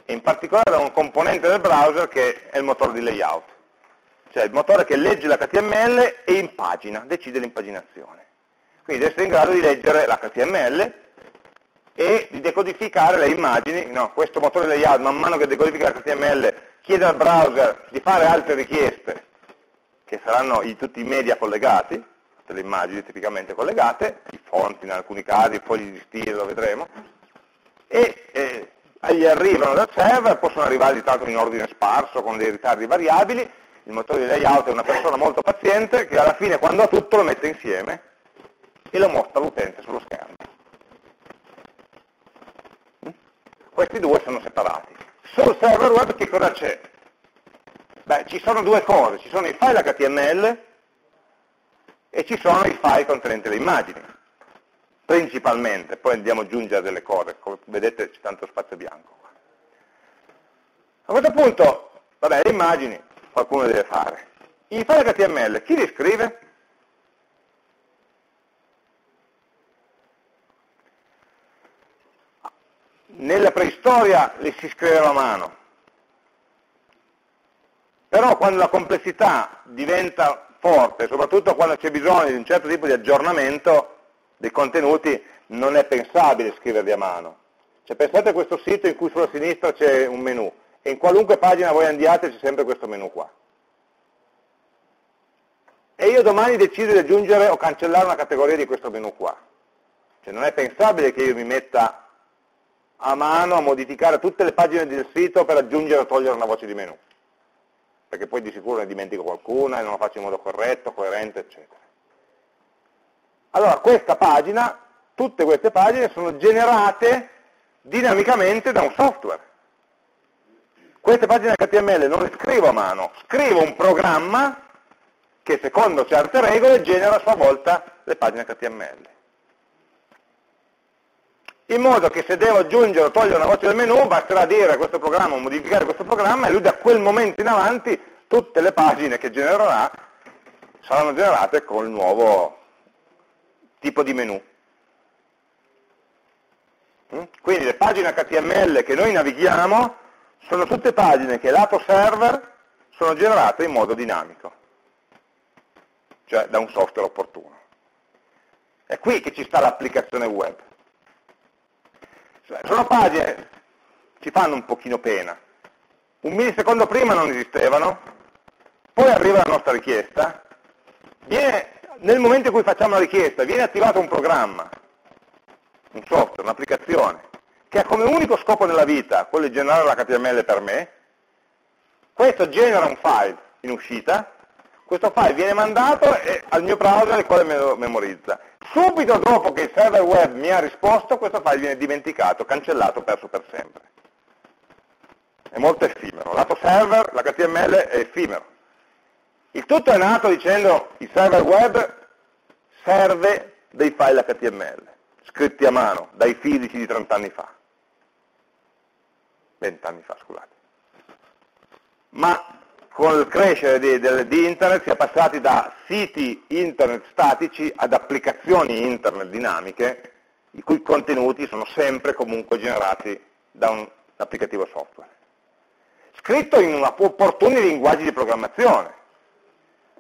in particolare da un componente del browser che è il motore di layout, cioè il motore che legge l'HTML e impagina, decide l'impaginazione. Quindi deve essere in grado di leggere l'HTML e di decodificare le immagini, no, questo motore di layout man mano che decodifica l'HTML chiede al browser di fare altre richieste, che saranno i, tutti i media collegati, tutte le immagini tipicamente collegate, i fonti in alcuni casi, i fogli di stile, lo vedremo, e eh, gli arrivano dal server, possono arrivare di tanto in ordine sparso, con dei ritardi variabili, il motore di layout è una persona molto paziente che alla fine quando ha tutto lo mette insieme e lo mostra all'utente sullo schermo. Questi due sono separati. Sul server web che cosa c'è? Beh, ci sono due cose, ci sono i file HTML e ci sono i file contenenti le immagini principalmente, poi andiamo ad aggiungere delle cose, come vedete c'è tanto spazio bianco. A questo punto, vabbè, le immagini qualcuno deve fare. I file HTML, chi li scrive? Nella preistoria li si scriveva a mano, però quando la complessità diventa forte, soprattutto quando c'è bisogno di un certo tipo di aggiornamento, dei contenuti non è pensabile scriverli a mano. Cioè, pensate a questo sito in cui sulla sinistra c'è un menu e in qualunque pagina voi andiate c'è sempre questo menu qua. E io domani decido di aggiungere o cancellare una categoria di questo menu qua. Cioè, non è pensabile che io mi metta a mano a modificare tutte le pagine del sito per aggiungere o togliere una voce di menu. Perché poi di sicuro ne dimentico qualcuna e non lo faccio in modo corretto, coerente, eccetera. Allora questa pagina, tutte queste pagine sono generate dinamicamente da un software. Queste pagine HTML non le scrivo a mano, scrivo un programma che secondo certe regole genera a sua volta le pagine HTML. In modo che se devo aggiungere o togliere una voce del menu, basterà dire a questo programma, modificare questo programma e lui da quel momento in avanti tutte le pagine che genererà saranno generate con il nuovo tipo di menu. Mm? Quindi le pagine HTML che noi navighiamo sono tutte pagine che lato server sono generate in modo dinamico, cioè da un software opportuno. È qui che ci sta l'applicazione web. Cioè, sono pagine, ci fanno un pochino pena. Un millisecondo prima non esistevano, poi arriva la nostra richiesta, viene, nel momento in cui facciamo la richiesta viene attivato un programma, un software, un'applicazione, che ha come unico scopo nella vita quello di generare l'HTML per me, questo genera un file in uscita, questo file viene mandato al mio browser il quale me lo memorizza. Subito dopo che il server web mi ha risposto, questo file viene dimenticato, cancellato, perso per sempre. È molto effimero. Lato server, l'HTML è effimero. Il tutto è nato dicendo il server web serve dei file HTML, scritti a mano dai fisici di 30 anni fa. 20 anni fa, scusate. Ma con il crescere di, di, di, internet si è passati da siti internet statici ad applicazioni internet dinamiche, i cui contenuti sono sempre comunque generati da un applicativo software. Scritto in opportuni linguaggi di programmazione.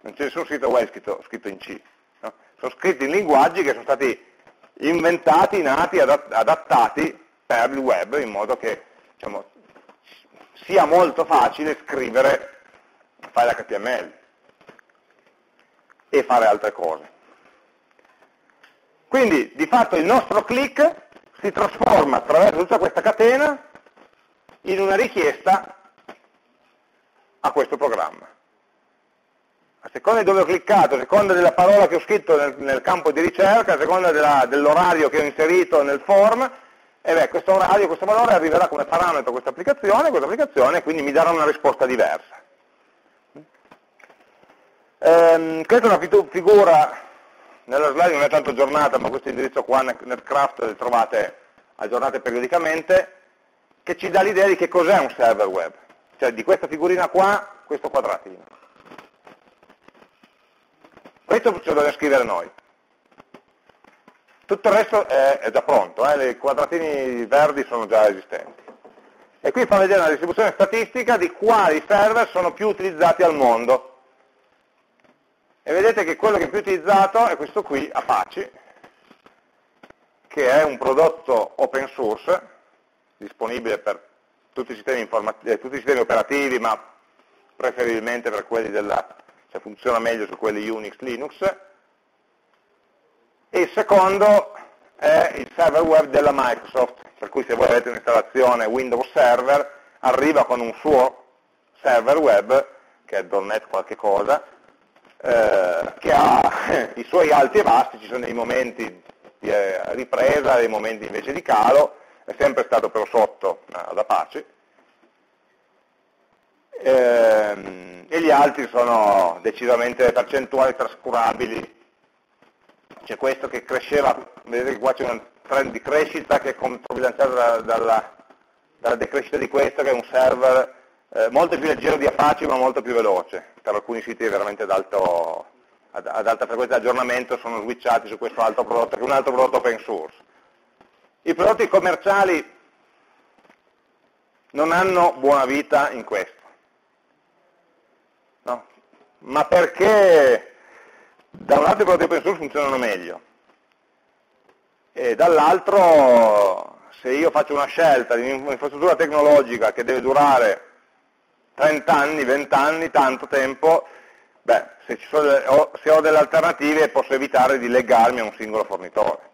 Non c'è nessun sito web scritto, scritto in C. No? Sono scritti in linguaggi che sono stati inventati, nati, adattati per il web in modo che diciamo, sia molto facile scrivere file HTML e fare altre cose. Quindi di fatto il nostro click si trasforma attraverso tutta questa catena in una richiesta a questo programma. A seconda di dove ho cliccato, a seconda della parola che ho scritto nel, nel campo di ricerca, a seconda dell'orario che ho inserito nel form, e beh, questo orario, questo valore arriverà come parametro a questa applicazione, questa applicazione quindi mi darà una risposta diversa. Ehm, questa è una figura, nella slide non è tanto aggiornata, ma questo indirizzo qua, Netcraft, le trovate aggiornate periodicamente, che ci dà l'idea di che cos'è un server web. Cioè di questa figurina qua, questo quadratino. Questo ce lo dobbiamo scrivere noi. Tutto il resto è, è già pronto, eh? i quadratini verdi sono già esistenti. E qui fa vedere una distribuzione statistica di quali server sono più utilizzati al mondo e vedete che quello che è più utilizzato è questo qui, Apache, che è un prodotto open source, disponibile per tutti i sistemi, eh, tutti i sistemi operativi, ma preferibilmente per quelli della, cioè funziona meglio su quelli Unix, Linux, e il secondo è il server web della Microsoft, per cui se voi avete un'installazione Windows Server, arriva con un suo server web, che è .NET qualche cosa, eh, che ha i suoi alti e bassi, ci sono dei momenti di eh, ripresa, dei momenti invece di calo, è sempre stato però sotto eh, ad Apache, ehm, e gli altri sono decisamente percentuali trascurabili. C'è questo che cresceva, vedete che qua c'è un trend di crescita che è controbilanciato da, dalla, dalla decrescita di questo, che è un server eh, molto più leggero di Apache ma molto più veloce, per alcuni siti veramente ad, alto, ad, ad alta frequenza di aggiornamento sono switchati su questo altro prodotto che è un altro prodotto open source. I prodotti commerciali non hanno buona vita in questo, no? ma perché da un lato i prodotti open source funzionano meglio e dall'altro se io faccio una scelta di un'infrastruttura tecnologica che deve durare 30 anni, 20 anni, tanto tempo, beh, se, delle, se ho delle alternative posso evitare di legarmi a un singolo fornitore.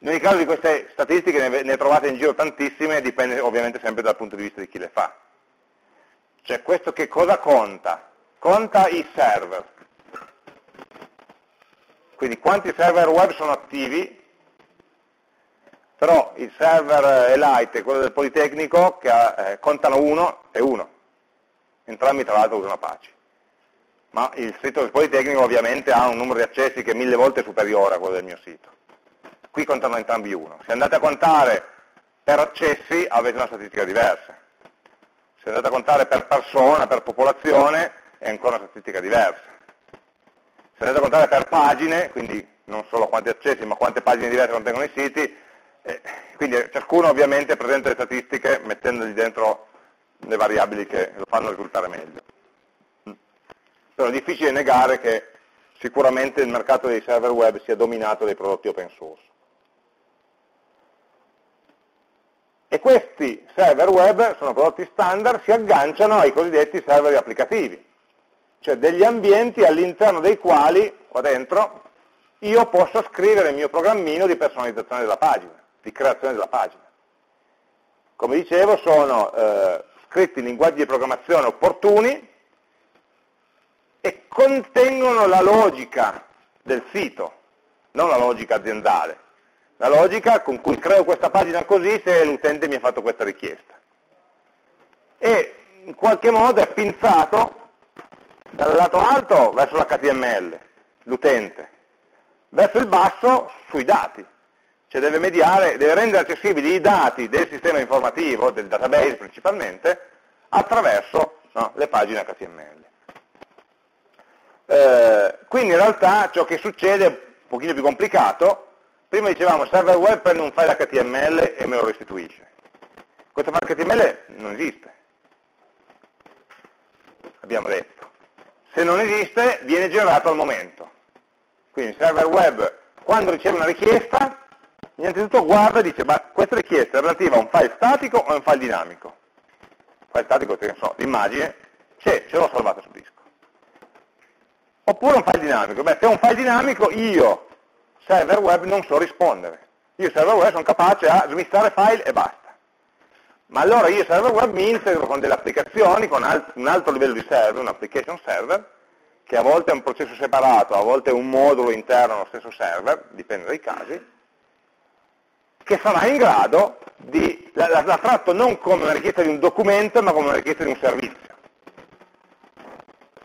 In ogni caso di queste statistiche ne, ne trovate in giro tantissime, dipende ovviamente sempre dal punto di vista di chi le fa. Cioè questo che cosa conta? Conta i server. Quindi quanti server web sono attivi però il server Elite e quello del Politecnico che eh, contano uno e uno, entrambi tra l'altro usano Apache. Ma il sito del Politecnico ovviamente ha un numero di accessi che è mille volte superiore a quello del mio sito. Qui contano entrambi uno. Se andate a contare per accessi avete una statistica diversa. Se andate a contare per persona, per popolazione, è ancora una statistica diversa. Se andate a contare per pagine, quindi non solo quanti accessi, ma quante pagine diverse contengono i siti, eh, quindi ciascuno ovviamente presenta le statistiche mettendogli dentro le variabili che lo fanno risultare meglio. Mm. Però è difficile negare che sicuramente il mercato dei server web sia dominato dai prodotti open source. E questi server web sono prodotti standard, si agganciano ai cosiddetti server applicativi. cioè degli ambienti all'interno dei quali, qua dentro, io posso scrivere il mio programmino di personalizzazione della pagina, di creazione della pagina. Come dicevo, sono eh, scritti in linguaggi di programmazione opportuni e contengono la logica del sito, non la logica aziendale, la logica con cui creo questa pagina così se l'utente mi ha fatto questa richiesta. E in qualche modo è pinzato dal lato alto verso l'HTML, l'utente, verso il basso sui dati, cioè deve mediare, deve rendere accessibili i dati del sistema informativo, del database principalmente, attraverso no, le pagine HTML. Eh, quindi in realtà ciò che succede è un pochino più complicato, prima dicevamo server web prende un file HTML e me lo restituisce. Questo file HTML non esiste, abbiamo detto. Se non esiste viene generato al momento. Quindi il server web quando riceve una richiesta innanzitutto guarda e dice ma questa richiesta è relativa a un file statico o a un file dinamico? File statico, che so, l'immagine, c'è, ce l'ho salvata sul disco. Oppure un file dinamico. Beh, se è un file dinamico io, server web, non so rispondere. Io server web sono capace a smistare file e basta. Ma allora io server web mi integro con delle applicazioni, con un altro livello di server, un application server, che a volte è un processo separato, a volte è un modulo interno allo stesso server, dipende dai casi, che sarà in grado di, la, la, tratto non come una richiesta di un documento, ma come una richiesta di un servizio.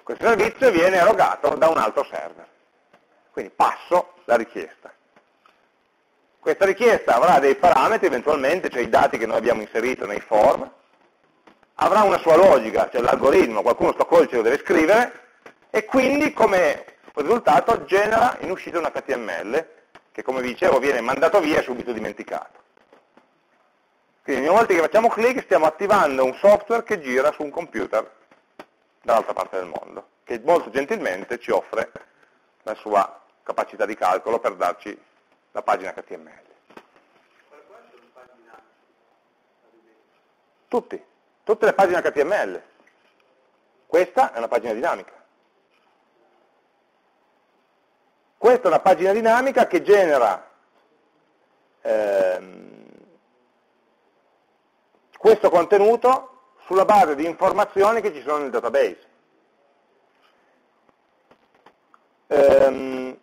Questo servizio viene erogato da un altro server. Quindi passo la richiesta. Questa richiesta avrà dei parametri eventualmente, cioè i dati che noi abbiamo inserito nei form, avrà una sua logica, cioè l'algoritmo, qualcuno sto codice lo deve scrivere, e quindi come risultato genera in uscita un HTML che come vi dicevo viene mandato via e subito dimenticato. Quindi ogni volta che facciamo clic stiamo attivando un software che gira su un computer dall'altra parte del mondo, che molto gentilmente ci offre la sua capacità di calcolo per darci la pagina HTML. Tutti, tutte le pagine HTML. Questa è una pagina dinamica. Questa è una pagina dinamica che genera ehm, questo contenuto sulla base di informazioni che ci sono nel database. Ehm,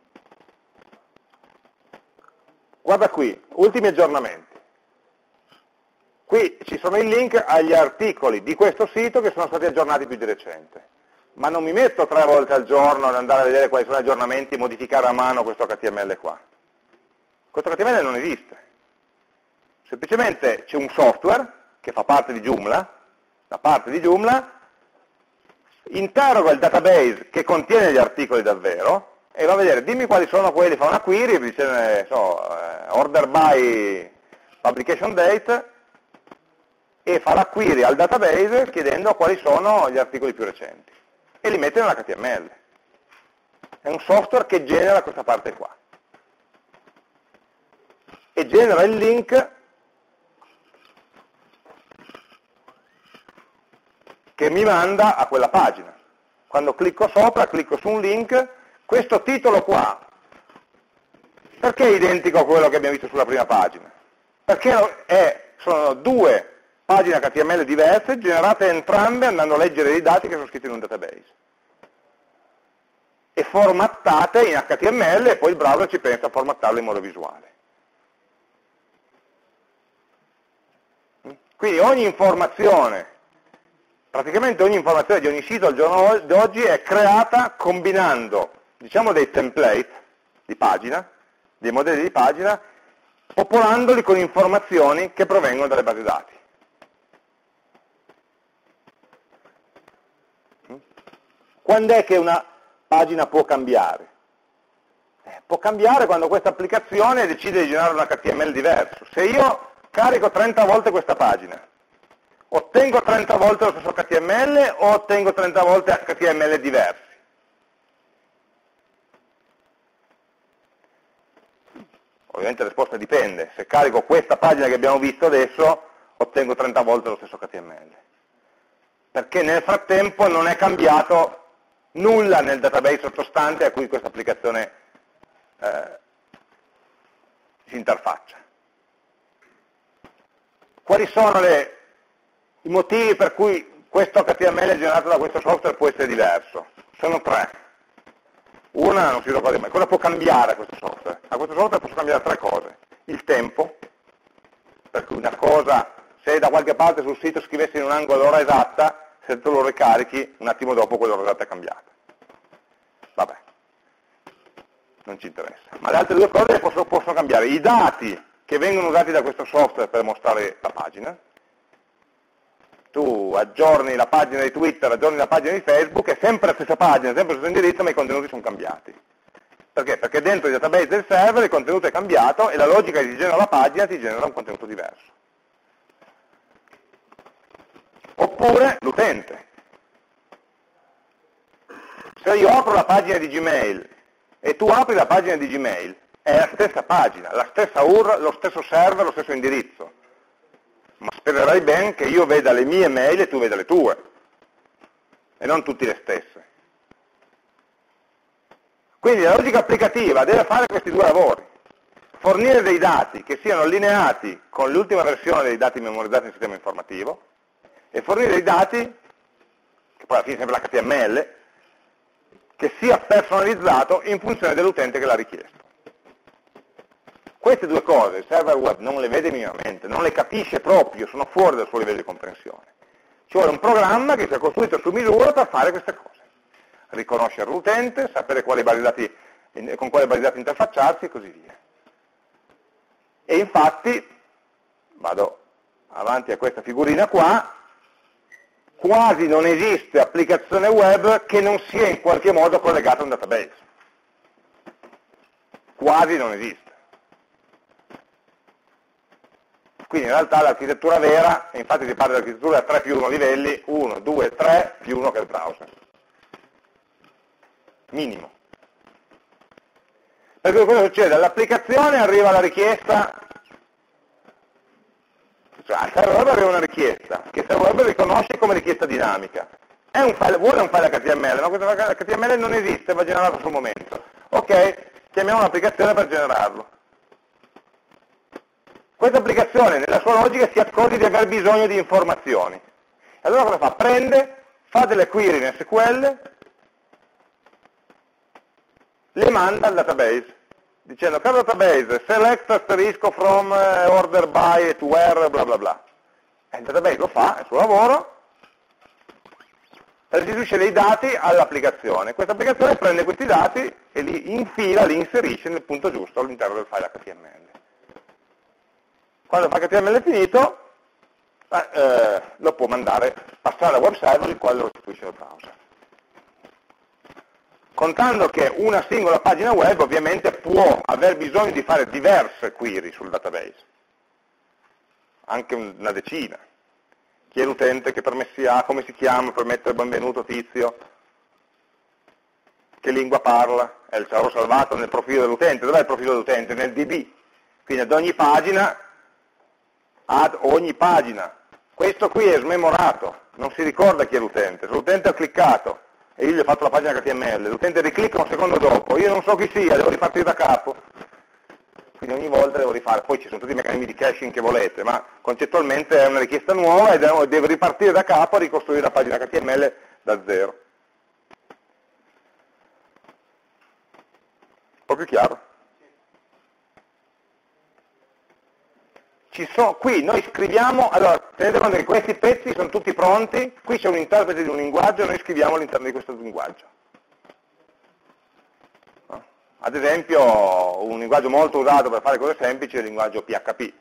guarda qui, ultimi aggiornamenti. Qui ci sono i link agli articoli di questo sito che sono stati aggiornati più di recente ma non mi metto tre volte al giorno ad andare a vedere quali sono gli aggiornamenti e modificare a mano questo HTML qua. Questo HTML non esiste. Semplicemente c'è un software che fa parte di Joomla, da parte di Joomla, interroga il database che contiene gli articoli davvero e va a vedere, dimmi quali sono quelli, fa una query, dice, so, eh, order by publication date, e fa la query al database chiedendo quali sono gli articoli più recenti e li mette nell'HTML. È un software che genera questa parte qua. E genera il link che mi manda a quella pagina. Quando clicco sopra, clicco su un link, questo titolo qua, perché è identico a quello che abbiamo visto sulla prima pagina? Perché è, sono due pagine HTML diverse, generate entrambe andando a leggere i dati che sono scritti in un database. E formattate in HTML e poi il browser ci pensa a formattarle in modo visuale. Quindi ogni informazione, praticamente ogni informazione di ogni sito al giorno d'oggi è creata combinando diciamo dei template di pagina, dei modelli di pagina, popolandoli con informazioni che provengono dalle basi dati. Quando è che una pagina può cambiare? Eh, può cambiare quando questa applicazione decide di generare un HTML diverso. Se io carico 30 volte questa pagina, ottengo 30 volte lo stesso HTML o ottengo 30 volte HTML diversi? Ovviamente la risposta dipende. Se carico questa pagina che abbiamo visto adesso, ottengo 30 volte lo stesso HTML. Perché nel frattempo non è cambiato nulla nel database sottostante a cui questa applicazione eh, si interfaccia. Quali sono le, i motivi per cui questo HTML generato da questo software può essere diverso? Sono tre. Una non si ricorda mai. Cosa può cambiare questo software? A questo software posso cambiare tre cose. Il tempo, per cui una cosa, se da qualche parte sul sito scrivessi in un angolo l'ora esatta, se tu lo ricarichi, un attimo dopo quell'ora esatta è cambiata. Vabbè, non ci interessa. Ma le altre due cose possono, possono cambiare. I dati che vengono usati da questo software per mostrare la pagina, tu aggiorni la pagina di Twitter, aggiorni la pagina di Facebook, è sempre la stessa pagina, sempre lo stesso indirizzo, ma i contenuti sono cambiati. Perché? Perché dentro il database del server il contenuto è cambiato e la logica che ti genera la pagina ti genera un contenuto diverso. Oppure l'utente. Se io apro la pagina di Gmail e tu apri la pagina di Gmail, è la stessa pagina, la stessa URL, lo stesso server, lo stesso indirizzo. Ma spererai ben che io veda le mie mail e tu veda le tue, e non tutte le stesse. Quindi la logica applicativa deve fare questi due lavori. Fornire dei dati che siano allineati con l'ultima versione dei dati memorizzati nel sistema informativo e fornire dei dati, che poi alla fine è sempre l'HTML, che sia personalizzato in funzione dell'utente che l'ha richiesto. Queste due cose il server web non le vede minimamente, non le capisce proprio, sono fuori dal suo livello di comprensione. Ci vuole un programma che sia costruito su misura per fare queste cose. Riconoscere l'utente, sapere quali dati, con quali basi dati interfacciarsi e così via. E infatti, vado avanti a questa figurina qua, quasi non esiste applicazione web che non sia in qualche modo collegata a un database. Quasi non esiste. Quindi in realtà l'architettura vera, infatti si parla di architettura a 3 più 1 livelli, 1, 2, 3 più 1 che è il browser. Minimo. Perché cosa succede? All'applicazione arriva la richiesta, cioè al server web una richiesta, che server web riconosce come richiesta dinamica. Un file, vuole un file HTML, ma questo HTML non esiste, va generato sul momento. Ok, chiamiamo un'applicazione per generarlo. Questa applicazione nella sua logica si accorge di aver bisogno di informazioni. Allora cosa fa? Prende, fa delle query in SQL, le manda al database, dicendo caro database, select asterisco from eh, order by to where, bla bla bla. E il database lo fa, è il suo lavoro, restituisce dei dati all'applicazione. Questa applicazione prende questi dati e li infila, li inserisce nel punto giusto all'interno del file HTML. Quando il HTML è finito, eh, eh, lo può mandare, passare al web server il quale lo restituisce al browser. Contando che una singola pagina web ovviamente può aver bisogno di fare diverse query sul database, anche una decina. Chi è l'utente, che permessi ha, come si chiama per mettere benvenuto tizio, che lingua parla, è il sarò salvato nel profilo dell'utente, dov'è il profilo dell'utente? Nel DB. Quindi ad ogni pagina ad ogni pagina. Questo qui è smemorato, non si ricorda chi è l'utente. Se l'utente ha cliccato e io gli ho fatto la pagina HTML, l'utente riclicca un secondo dopo, io non so chi sia, devo ripartire da capo. Quindi ogni volta devo rifare, poi ci sono tutti i meccanismi di caching che volete, ma concettualmente è una richiesta nuova e devo ripartire da capo a ricostruire la pagina HTML da zero. Un po' più chiaro? So, qui noi scriviamo, allora tenete conto che questi pezzi sono tutti pronti, qui c'è un interprete di un linguaggio, noi scriviamo all'interno di questo linguaggio. No? Ad esempio un linguaggio molto usato per fare cose semplici è il linguaggio PHP, eh,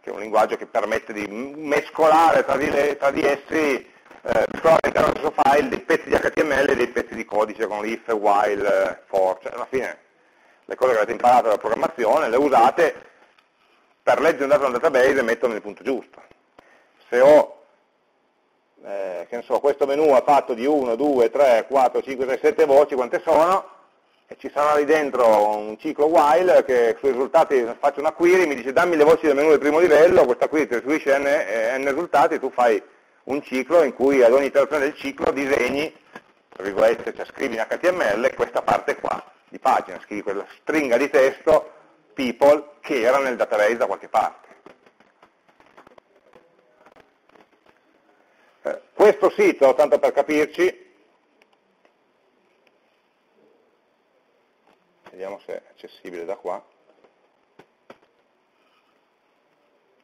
che è un linguaggio che permette di mescolare tra di, tra di essi, eh, dello stesso file dei pezzi di HTML e dei pezzi di codice con if, while, for, cioè alla fine le cose che avete imparato dalla programmazione le usate per leggere un dato dal database e metterlo nel punto giusto. Se ho eh, che so, questo menu ha fatto di 1, 2, 3, 4, 5, 6, 7 voci, quante sono? E ci sarà lì dentro un ciclo while che sui risultati faccio una query, mi dice dammi le voci del menu del primo livello, questa query ti restituisce n, n risultati tu fai un ciclo in cui ad ogni iterazione del ciclo disegni tra virgolette, cioè scrivi in HTML questa parte qua di pagina, scrivi quella stringa di testo people che era nel database da qualche parte. Eh, questo sito, tanto per capirci, vediamo se è accessibile da qua,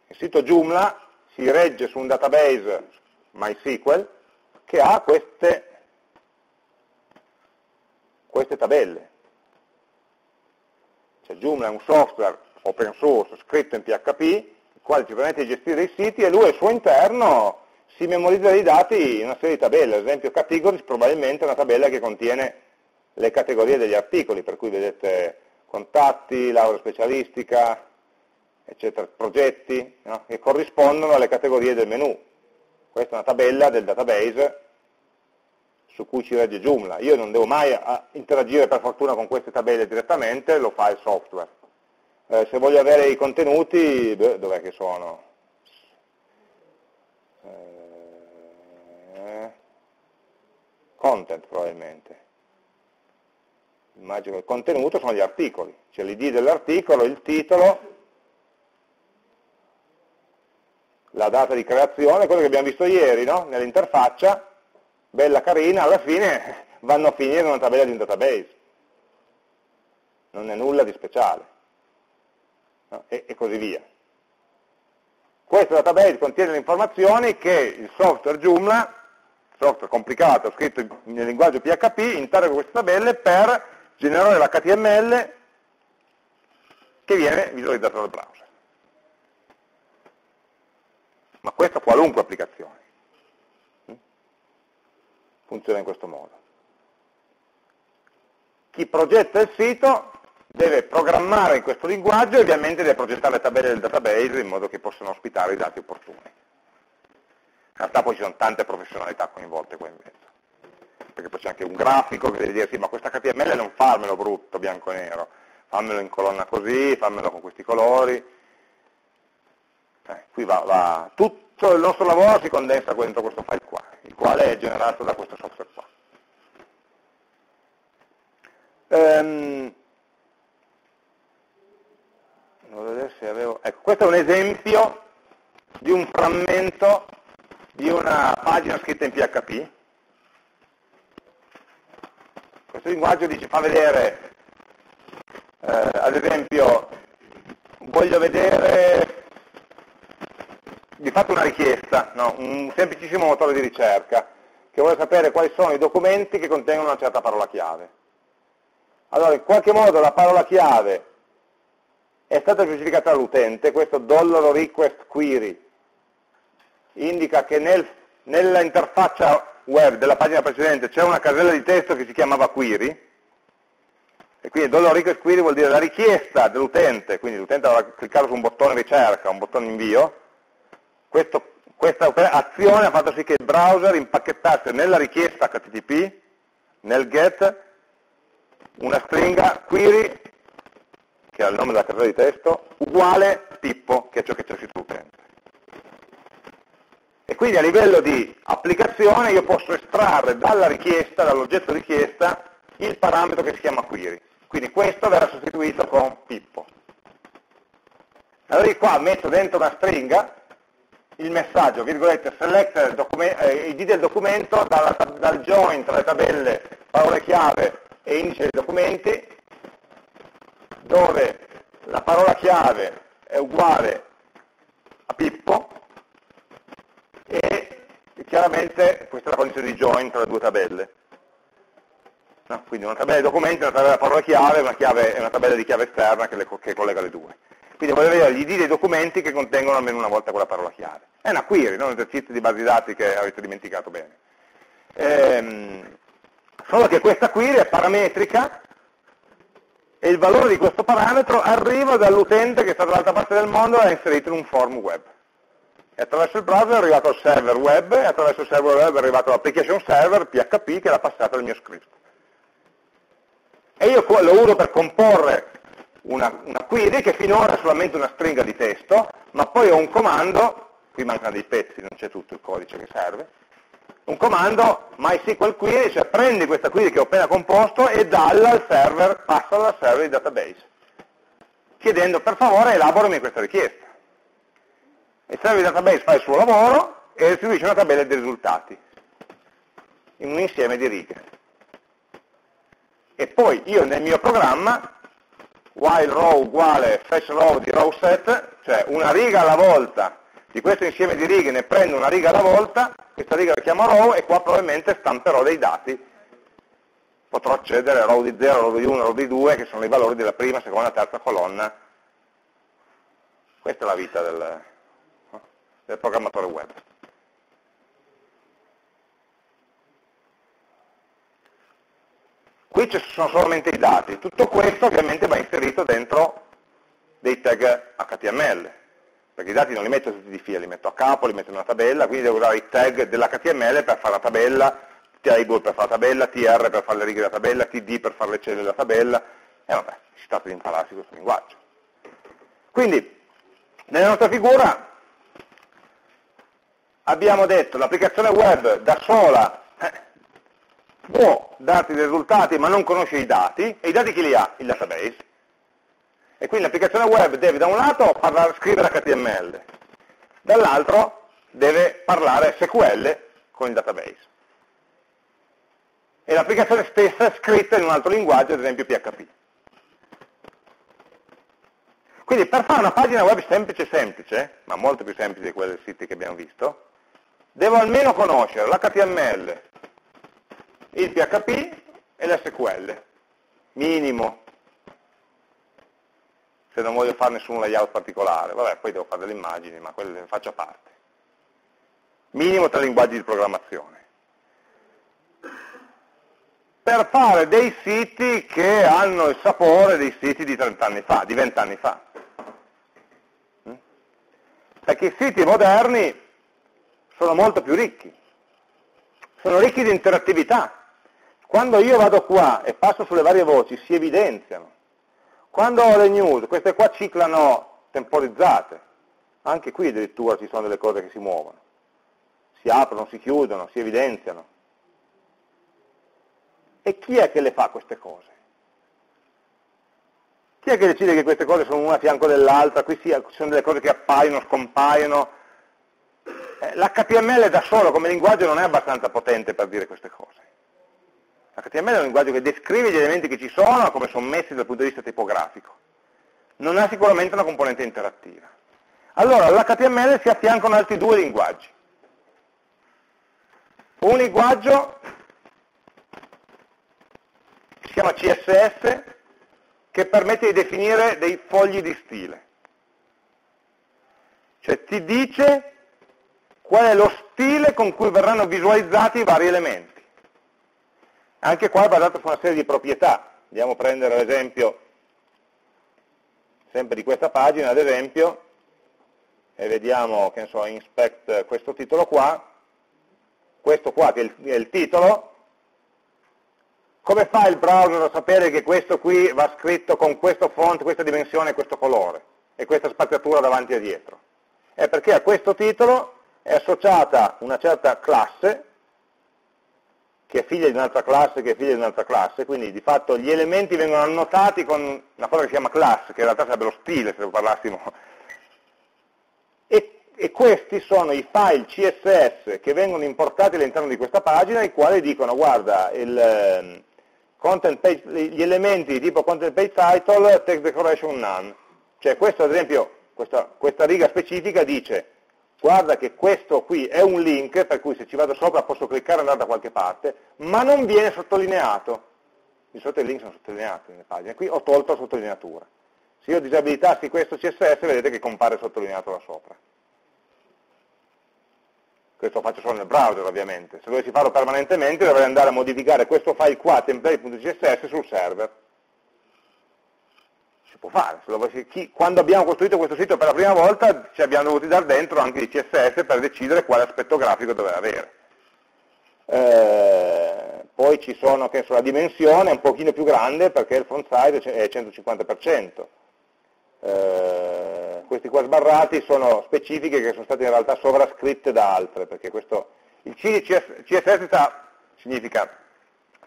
il sito Joomla si regge su un database MySQL che ha queste, queste tabelle. Cioè Joomla è un software open source scritto in PHP, il quale ci permette di gestire i siti e lui al suo interno si memorizza i dati in una serie di tabelle, ad esempio categories probabilmente è una tabella che contiene le categorie degli articoli, per cui vedete contatti, laurea specialistica, eccetera, progetti, no? che corrispondono alle categorie del menu. Questa è una tabella del database su cui ci regge Joomla. Io non devo mai interagire per fortuna con queste tabelle direttamente, lo fa il software. Eh, se voglio avere i contenuti, dov'è che sono? Eh, content probabilmente. Immagino che il contenuto sono gli articoli, c'è l'id dell'articolo, il titolo, la data di creazione, quello che abbiamo visto ieri no? nell'interfaccia, bella carina, alla fine vanno a finire in una tabella di un database. Non è nulla di speciale. No? E, e così via. Questo database contiene le informazioni che il software Joomla, software complicato scritto nel linguaggio PHP, interroga queste tabelle per generare l'HTML che viene visualizzato dal browser. Ma questo qualunque applicazione. Funziona in questo modo. Chi progetta il sito deve programmare in questo linguaggio e ovviamente deve progettare le tabelle del database in modo che possano ospitare i dati opportuni. In realtà poi ci sono tante professionalità coinvolte qua in mezzo. Perché poi c'è anche un grafico che deve dire sì, ma questa HTML non farmelo brutto, bianco e nero, fammelo in colonna così, fammelo con questi colori. Eh, qui va, va, tutto il nostro lavoro si condensa dentro questo file qua, il quale è generato da questo software qua. Um, avevo... ecco, questo è un esempio di un frammento di una pagina scritta in PHP. Questo linguaggio dice, fa vedere, eh, ad esempio, voglio vedere, di fatto una richiesta, no? un semplicissimo motore di ricerca, che vuole sapere quali sono i documenti che contengono una certa parola chiave. Allora, in qualche modo la parola chiave è stata specificata all'utente, questo dollar request query indica che nel, nella interfaccia web della pagina precedente c'è una casella di testo che si chiamava query, e quindi dollar request query vuol dire la richiesta dell'utente, quindi l'utente avrà cliccato su un bottone ricerca, un bottone invio, questo, questa azione ha fatto sì che il browser impacchettasse nella richiesta HTTP, nel get, una stringa query che ha il nome della casella di testo, uguale Pippo, che è ciò che c'è scritto l'utente. E quindi a livello di applicazione io posso estrarre dalla richiesta, dall'oggetto richiesta, il parametro che si chiama query. Quindi questo verrà sostituito con Pippo. Allora io qua metto dentro una stringa il messaggio, virgolette, select eh, id del documento dalla, dal join tra le tabelle parole chiave e indice dei documenti dove la parola chiave è uguale a Pippo e chiaramente questa è la condizione di join tra le due tabelle. No? Quindi una tabella di documenti, una tabella della parola chiave, una chiave è una tabella di chiave esterna che, le, che collega le due. Quindi voglio vedere gli ID dei documenti che contengono almeno una volta quella parola chiave. È una query, non un esercizio di base dati che avete dimenticato bene. Ehm, solo che questa query è parametrica e il valore di questo parametro arriva dall'utente che sta dall'altra parte del mondo e l'ha inserito in un form web. E attraverso il browser è arrivato al server web e attraverso il server web è arrivato all'application server PHP che l'ha passato al mio script. E io lo uso per comporre una, una query che finora è solamente una stringa di testo, ma poi ho un comando, qui mancano dei pezzi, non c'è tutto il codice che serve, un comando MySQL query, cioè prendi questa query che ho appena composto e dalla al server, passa al server di database, chiedendo per favore elaborami questa richiesta. Il server di database fa il suo lavoro e restituisce una tabella dei risultati, in un insieme di righe. E poi io nel mio programma, while row uguale fetch row di row set, cioè una riga alla volta di questo insieme di righe ne prendo una riga alla volta, questa riga la chiamo row e qua probabilmente stamperò dei dati. Potrò accedere a row di 0, row di 1, row di 2, che sono i valori della prima, seconda, terza colonna. Questa è la vita del, del programmatore web. Qui ci sono solamente i dati, tutto questo ovviamente va inserito dentro dei tag HTML, perché i dati non li metto tutti di fila, li metto a capo, li metto in una tabella, quindi devo usare i tag dell'HTML per fare la tabella, table per fare la tabella, tr per fare le righe della tabella, td per fare le celle della tabella, e vabbè, si tratta di impararsi questo linguaggio. Quindi, nella nostra figura abbiamo detto l'applicazione web da sola eh, può darti dei risultati ma non conosce i dati, e i dati chi li ha? Il database. E quindi l'applicazione web deve da un lato parlare, scrivere HTML, dall'altro deve parlare SQL con il database. E l'applicazione stessa è scritta in un altro linguaggio, ad esempio PHP. Quindi per fare una pagina web semplice semplice, ma molto più semplice di quelle siti che abbiamo visto, devo almeno conoscere l'HTML, il PHP e l'SQL, minimo, se non voglio fare nessun layout particolare, vabbè, poi devo fare delle immagini, ma quelle le faccio a parte. Minimo tre linguaggi di programmazione. Per fare dei siti che hanno il sapore dei siti di 30 anni fa, di 20 anni fa. Mm? Perché i siti moderni sono molto più ricchi, sono ricchi di interattività. Quando io vado qua e passo sulle varie voci si evidenziano quando ho le news, queste qua ciclano temporizzate, anche qui addirittura ci sono delle cose che si muovono, si aprono, si chiudono, si evidenziano. E chi è che le fa queste cose? Chi è che decide che queste cose sono una a fianco dell'altra, qui ci sono delle cose che appaiono, scompaiono? Eh, L'HTML da solo come linguaggio non è abbastanza potente per dire queste cose. HTML è un linguaggio che descrive gli elementi che ci sono come sono messi dal punto di vista tipografico. Non ha sicuramente una componente interattiva. Allora, all'HTML si affiancano altri due linguaggi. Un linguaggio si chiama CSS, che permette di definire dei fogli di stile. Cioè ti dice qual è lo stile con cui verranno visualizzati i vari elementi. Anche qua è basato su una serie di proprietà. Andiamo a prendere l'esempio sempre di questa pagina, ad esempio, e vediamo, che ne so, inspect questo titolo qua, questo qua che è il, titolo, come fa il browser a sapere che questo qui va scritto con questo font, questa dimensione, questo colore e questa spaziatura davanti e dietro? È perché a questo titolo è associata una certa classe che è figlia di un'altra classe, che è figlia di un'altra classe, quindi di fatto gli elementi vengono annotati con una cosa che si chiama class, che in realtà sarebbe lo stile se parlassimo. E, e questi sono i file CSS che vengono importati all'interno di questa pagina, i quali dicono, guarda, il, ehm, page, gli elementi tipo content page title, text decoration none. Cioè questo ad esempio, questa, questa riga specifica dice guarda che questo qui è un link, per cui se ci vado sopra posso cliccare e andare da qualche parte, ma non viene sottolineato. Di solito i link sono sottolineati nelle pagine, qui ho tolto la sottolineatura. Se io disabilitassi questo CSS vedete che compare sottolineato da sopra. Questo lo faccio solo nel browser ovviamente. Se dovessi farlo permanentemente dovrei andare a modificare questo file qua, template.css, sul server può fare. Chi, quando abbiamo costruito questo sito per la prima volta ci abbiamo dovuti dare dentro anche il CSS per decidere quale aspetto grafico doveva avere. Eh, poi ci sono, che so, la dimensione è un pochino più grande perché il font size è 150%. Eh, questi qua sbarrati sono specifiche che sono state in realtà sovrascritte da altre, perché questo Il CSS sta, significa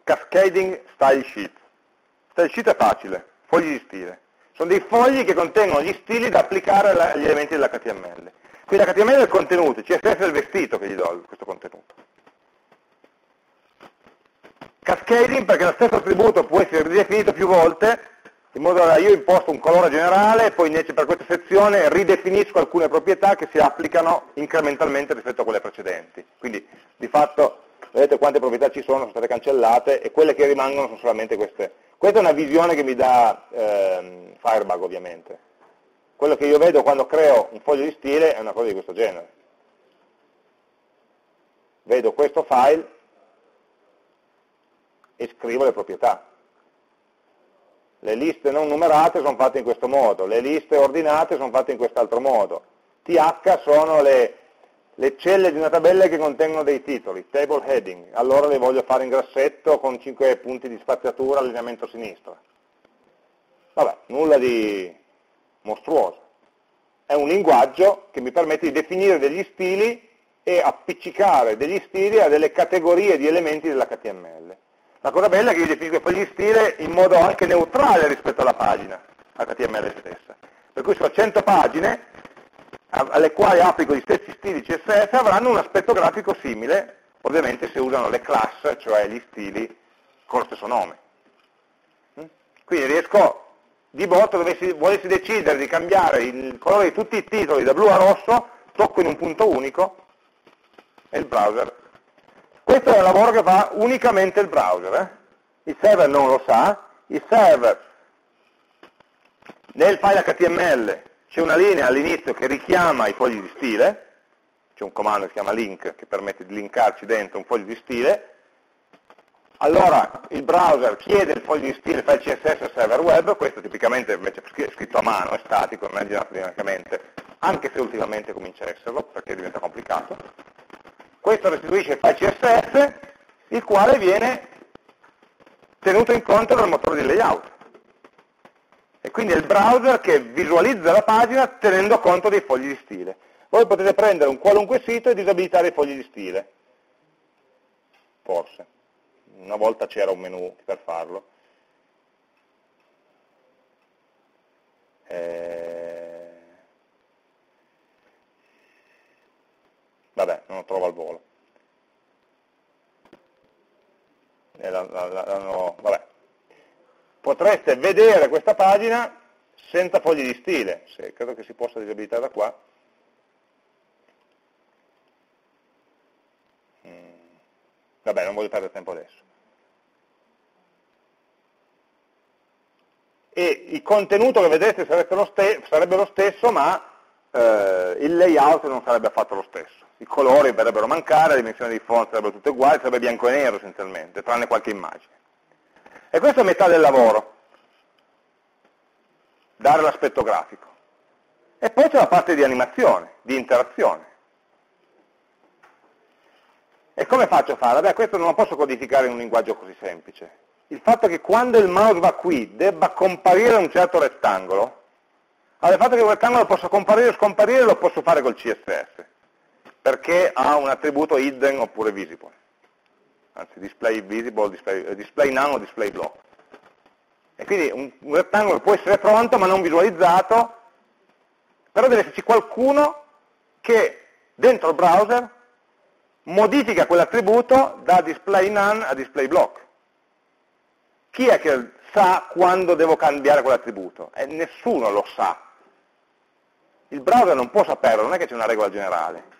Cascading Style Sheet. Style Sheet è facile, fogli di stile. Sono dei fogli che contengono gli stili da applicare agli elementi dell'HTML. Quindi l'HTML è il contenuto, il CSS è il vestito che gli do questo contenuto. Cascading perché lo stesso attributo può essere ridefinito più volte, in modo da io imposto un colore generale e poi invece per questa sezione ridefinisco alcune proprietà che si applicano incrementalmente rispetto a quelle precedenti. Quindi di fatto vedete quante proprietà ci sono, sono state cancellate e quelle che rimangono sono solamente queste. Questa è una visione che mi dà ehm, Firebug ovviamente. Quello che io vedo quando creo un foglio di stile è una cosa di questo genere. Vedo questo file e scrivo le proprietà. Le liste non numerate sono fatte in questo modo, le liste ordinate sono fatte in quest'altro modo. TH sono le, le, celle di una tabella che contengono dei titoli, table heading, allora le voglio fare in grassetto con 5 punti di spaziatura, allineamento sinistra. Vabbè, nulla di mostruoso. È un linguaggio che mi permette di definire degli stili e appiccicare degli stili a delle categorie di elementi dell'HTML. La cosa bella è che io definisco poi gli stili in modo anche neutrale rispetto alla pagina HTML stessa. Per cui su 100 pagine alle quali applico gli stessi stili CSS avranno un aspetto grafico simile, ovviamente se usano le class, cioè gli stili con lo stesso nome. Mm? Quindi riesco di botto, dovessi, volessi decidere di cambiare il colore di tutti i titoli da blu a rosso, tocco in un punto unico e il browser questo è un lavoro che fa unicamente il browser. Eh? Il server non lo sa, il server nel file HTML c'è una linea all'inizio che richiama i fogli di stile, c'è un comando che si chiama link che permette di linkarci dentro un foglio di stile, allora il browser chiede il foglio di stile, fa il CSS al server web, questo tipicamente invece è scritto a mano, è statico, girato dinamicamente, anche se ultimamente comincia a esserlo, perché diventa complicato, questo restituisce il file CSS, il quale viene tenuto in conto dal motore di layout. E quindi è il browser che visualizza la pagina tenendo conto dei fogli di stile. Voi potete prendere un qualunque sito e disabilitare i fogli di stile. Forse. Una volta c'era un menu per farlo. Eh... Vabbè, non lo trovo al volo. La, la, la, no, Potreste vedere questa pagina senza fogli di stile, se, credo che si possa disabilitare da qua. Mm. Vabbè, non voglio perdere tempo adesso. E il contenuto che vedete sarebbe lo, sarebbe lo stesso, ma eh, il layout non sarebbe affatto lo stesso i colori verrebbero a mancare, le dimensioni dei font sarebbero tutte uguali, sarebbe bianco e nero essenzialmente, tranne qualche immagine. E questa è metà del lavoro, dare l'aspetto grafico. E poi c'è la parte di animazione, di interazione. E come faccio a fare? Beh, questo non lo posso codificare in un linguaggio così semplice. Il fatto che quando il mouse va qui debba comparire un certo rettangolo, allora il fatto che un rettangolo possa comparire o scomparire lo posso fare col CSS perché ha un attributo hidden oppure visible, anzi display visible, display, eh, display none o display block. E quindi un, un rettangolo può essere pronto ma non visualizzato, però deve esserci qualcuno che dentro il browser modifica quell'attributo da display none a display block. Chi è che sa quando devo cambiare quell'attributo? Eh, nessuno lo sa. Il browser non può saperlo, non è che c'è una regola generale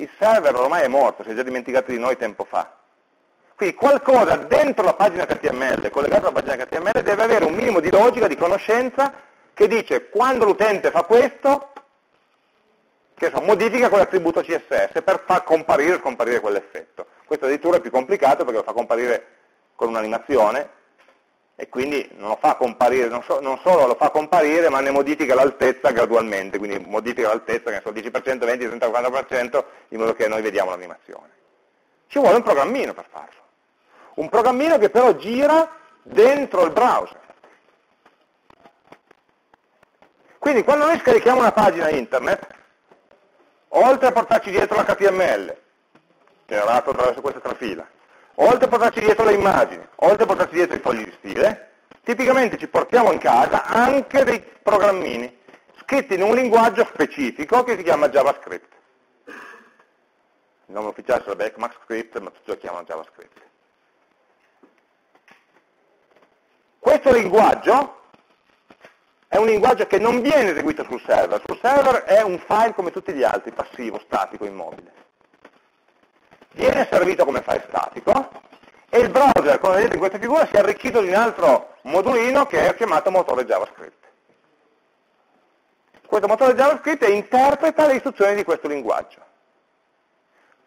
il server ormai è morto, si è già dimenticato di noi tempo fa. Quindi qualcosa dentro la pagina HTML, collegato alla pagina HTML, deve avere un minimo di logica, di conoscenza, che dice quando l'utente fa questo, che so, modifica quell'attributo CSS per far comparire o scomparire quell'effetto. Questo addirittura è più complicato perché lo fa comparire con un'animazione, e quindi non, lo fa comparire, non, so, non, solo lo fa comparire, ma ne modifica l'altezza gradualmente, quindi modifica l'altezza, che so, 10%, 20, 30, 40%, in modo che noi vediamo l'animazione. Ci vuole un programmino per farlo. Un programmino che però gira dentro il browser. Quindi quando noi scarichiamo una pagina internet, oltre a portarci dietro l'HTML, generato attraverso questa trafila, oltre a portarci dietro le immagini, oltre a portarci dietro i fogli di stile, tipicamente ci portiamo in casa anche dei programmini scritti in un linguaggio specifico che si chiama JavaScript. Il nome ufficiale sarebbe ECMAScript, ma tutti lo chiamano JavaScript. Questo linguaggio è un linguaggio che non viene eseguito sul server, sul server è un file come tutti gli altri, passivo, statico, immobile. Viene servito come file statico e il browser, come vedete in questa figura, si è arricchito di un altro modulino che è chiamato motore JavaScript. Questo motore JavaScript interpreta le istruzioni di questo linguaggio.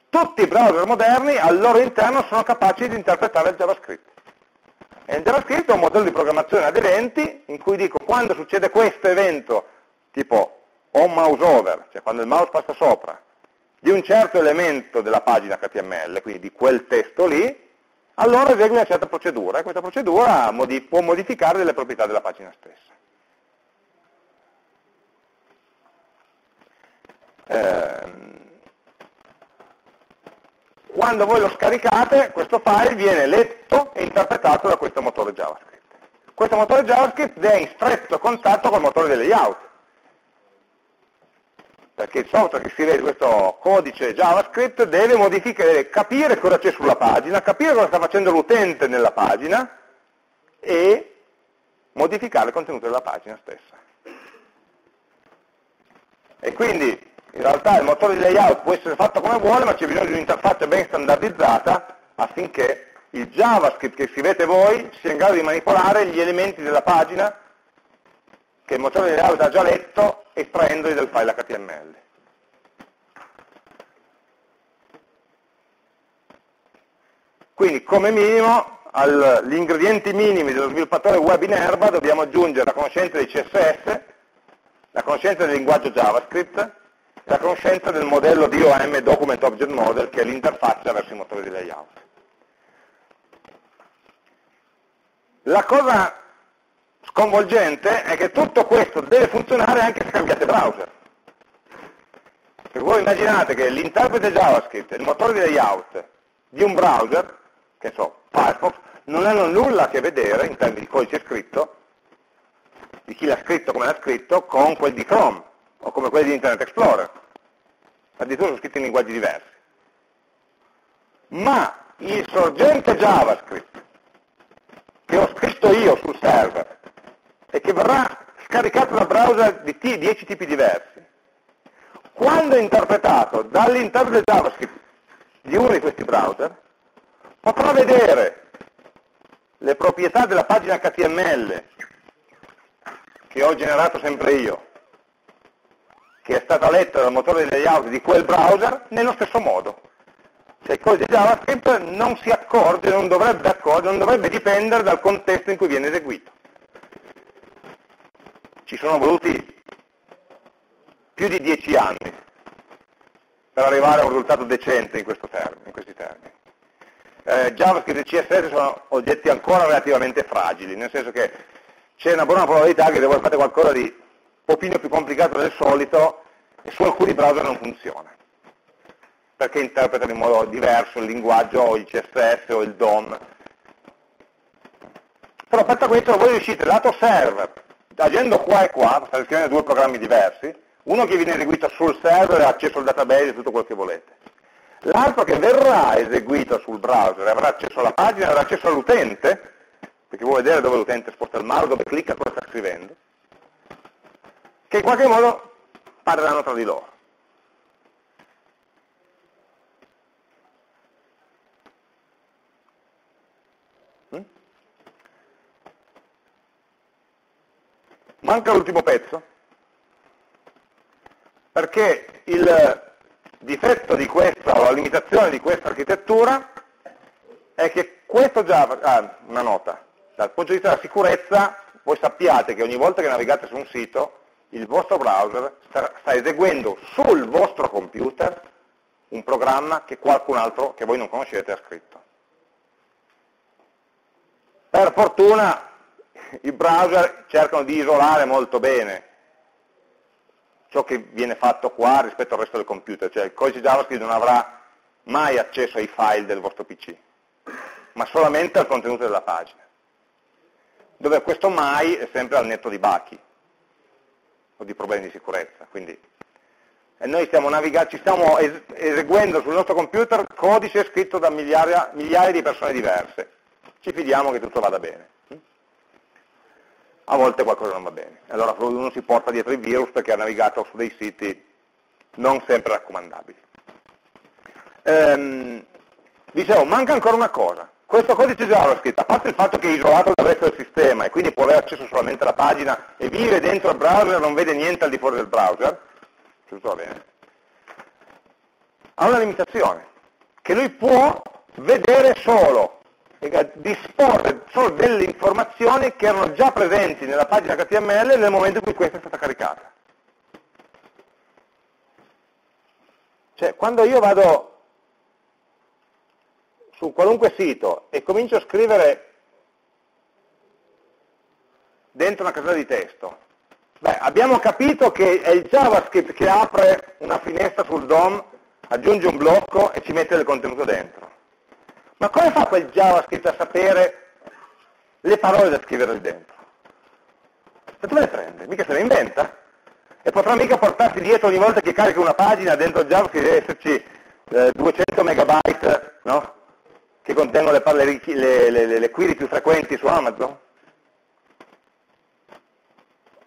Tutti i browser moderni al loro interno sono capaci di interpretare il JavaScript. E il JavaScript è un modello di programmazione ad eventi in cui dico quando succede questo evento, tipo on mouse over, cioè quando il mouse passa sopra, di un certo elemento della pagina HTML, quindi di quel testo lì, allora esegue una certa procedura e questa procedura modi può modificare delle proprietà della pagina stessa. Eh, quando voi lo scaricate, questo file viene letto e interpretato da questo motore JavaScript. Questo motore JavaScript è in stretto contatto col motore del layout, perché il software che scrive questo codice JavaScript deve modificare, capire cosa c'è sulla pagina, capire cosa sta facendo l'utente nella pagina e modificare il contenuto della pagina stessa. E quindi in realtà il motore di layout può essere fatto come vuole, ma c'è bisogno di un'interfaccia ben standardizzata affinché il JavaScript che scrivete voi sia in grado di manipolare gli elementi della pagina che il motore di layout ha già letto estraendoli dal file HTML. Quindi come minimo agli ingredienti minimi dello sviluppatore web in erba dobbiamo aggiungere la conoscenza di CSS, la conoscenza del linguaggio JavaScript, la conoscenza del modello DOM, Document Object Model, che è l'interfaccia verso i motori di layout. La cosa sconvolgente è che tutto questo deve funzionare anche se cambiate browser. Se voi immaginate che l'interprete JavaScript il motore di layout di un browser, che so, Firefox, non hanno nulla a che vedere in termini di codice scritto, di chi l'ha scritto come l'ha scritto, con quel di Chrome o come quelli di Internet Explorer. Addirittura sono scritti in linguaggi diversi. Ma il sorgente JavaScript che ho scritto io sul server e che verrà scaricato da browser di 10 tipi diversi, quando è interpretato dall'interprete JavaScript di uno di questi browser, potrà vedere le proprietà della pagina HTML che ho generato sempre io, che è stata letta dal motore di layout di quel browser nello stesso modo. Cioè il codice JavaScript non si accorge, non dovrebbe accorgere, non dovrebbe dipendere dal contesto in cui viene eseguito. Ci sono voluti più di dieci anni per arrivare a un risultato decente in, termine, in questi termini. Eh, JavaScript e CSS sono oggetti ancora relativamente fragili, nel senso che c'è una buona probabilità che se voi fate qualcosa di un pochino più complicato del solito e su alcuni browser non funziona perché interpretano in modo diverso il linguaggio o il CSS o il DOM però fatto questo voi riuscite lato server agendo qua e qua, state scrivendo due programmi diversi uno che viene eseguito sul server e accesso al database e tutto quello che volete l'altro che verrà eseguito sul browser avrà accesso alla pagina, avrà accesso all'utente perché vuole vedere dove l'utente sposta il mouse, dove clicca, cosa sta scrivendo che in qualche modo parleranno tra di loro. Manca l'ultimo pezzo, perché il difetto di questa, o la limitazione di questa architettura è che questo Java, ah, una nota, dal punto di vista della sicurezza, voi sappiate che ogni volta che navigate su un sito, il vostro browser sta, sta eseguendo sul vostro computer un programma che qualcun altro che voi non conoscete ha scritto. Per fortuna i browser cercano di isolare molto bene ciò che viene fatto qua rispetto al resto del computer, cioè il codice JavaScript non avrà mai accesso ai file del vostro PC, ma solamente al contenuto della pagina, dove questo mai è sempre al netto di bachi o di problemi di sicurezza. Quindi, noi stiamo ci stiamo eseguendo sul nostro computer codice scritto da migliaia, migliaia di persone diverse. Ci fidiamo che tutto vada bene. A volte qualcosa non va bene. Allora uno si porta dietro i virus perché ha navigato su dei siti non sempre raccomandabili. Ehm, dicevo, manca ancora una cosa. Questo codice JavaScript, a parte il fatto che è isolato dal resto del sistema e quindi può avere accesso solamente alla pagina e vive dentro il browser e non vede niente al di fuori del browser, tutto bene, ha una limitazione, che lui può vedere solo, disporre solo delle informazioni che erano già presenti nella pagina HTML nel momento in cui questa è stata caricata. Cioè, quando io vado su qualunque sito e comincio a scrivere dentro una casella di testo, beh, abbiamo capito che è il JavaScript che apre una finestra sul DOM, aggiunge un blocco e ci mette del contenuto dentro. Ma come fa quel JavaScript a sapere le parole da scrivere lì dentro? Da dove le prende? Mica se le inventa? E potrà mica portarsi dietro ogni volta che carica una pagina dentro JavaScript deve esserci eh, 200 megabyte, no? che contengono le, le, le, le query più frequenti su Amazon?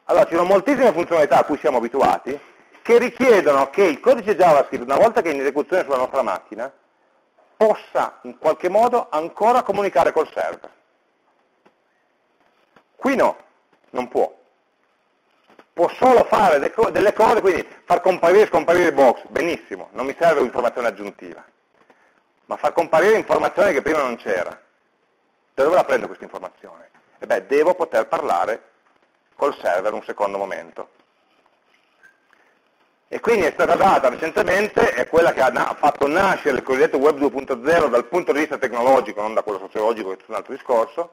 Allora, ci sono moltissime funzionalità a cui siamo abituati che richiedono che il codice JavaScript, una volta che è in esecuzione sulla nostra macchina, possa in qualche modo ancora comunicare col server. Qui no, non può. Può solo fare delle cose, quindi far comparire e scomparire i box, benissimo, non mi serve un'informazione aggiuntiva ma far comparire informazione che prima non c'era. Da dove la prendo questa informazione? E beh, devo poter parlare col server un secondo momento. E quindi è stata data recentemente, è quella che ha fatto nascere il cosiddetto Web 2.0 dal punto di vista tecnologico, non da quello sociologico che è un altro discorso,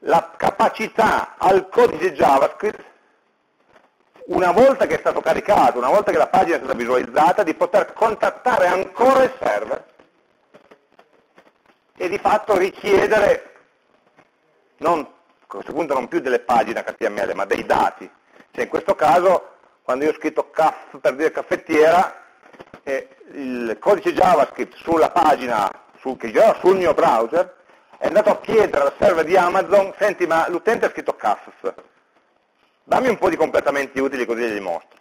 la capacità al codice JavaScript una volta che è stato caricato, una volta che la pagina è stata visualizzata, di poter contattare ancora il server e di fatto richiedere, non, a questo punto non più delle pagine HTML, ma dei dati. Cioè in questo caso, quando io ho scritto caff per dire caffettiera, eh, il codice JavaScript sulla pagina, sul, che già sul mio browser, è andato a chiedere al server di Amazon, senti ma l'utente ha scritto caff, dammi un po' di completamenti utili così li mostro.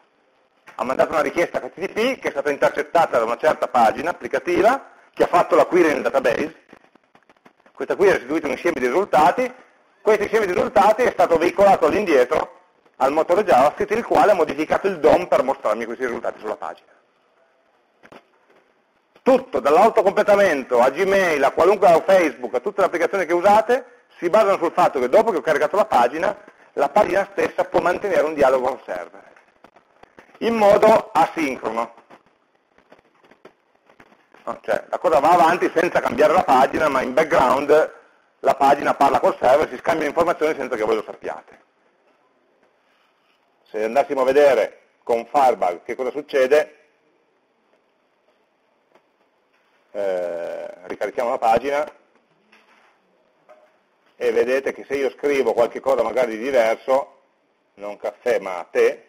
Ha mandato una richiesta HTTP che è stata intercettata da una certa pagina applicativa che ha fatto la query nel database. Questa query ha restituito un insieme di risultati, questo insieme di risultati è stato veicolato all'indietro al motore JavaScript il quale ha modificato il DOM per mostrarmi questi risultati sulla pagina. Tutto, dall'autocompletamento a Gmail, a qualunque a Facebook, a tutte le applicazioni che usate, si basano sul fatto che dopo che ho caricato la pagina la pagina stessa può mantenere un dialogo col server, in modo asincrono. No, cioè, la cosa va avanti senza cambiare la pagina, ma in background la pagina parla col server, si scambiano informazioni senza che voi lo sappiate. Se andassimo a vedere con Firebug che cosa succede, eh, ricarichiamo la pagina, e vedete che se io scrivo qualche cosa magari di diverso, non caffè ma tè,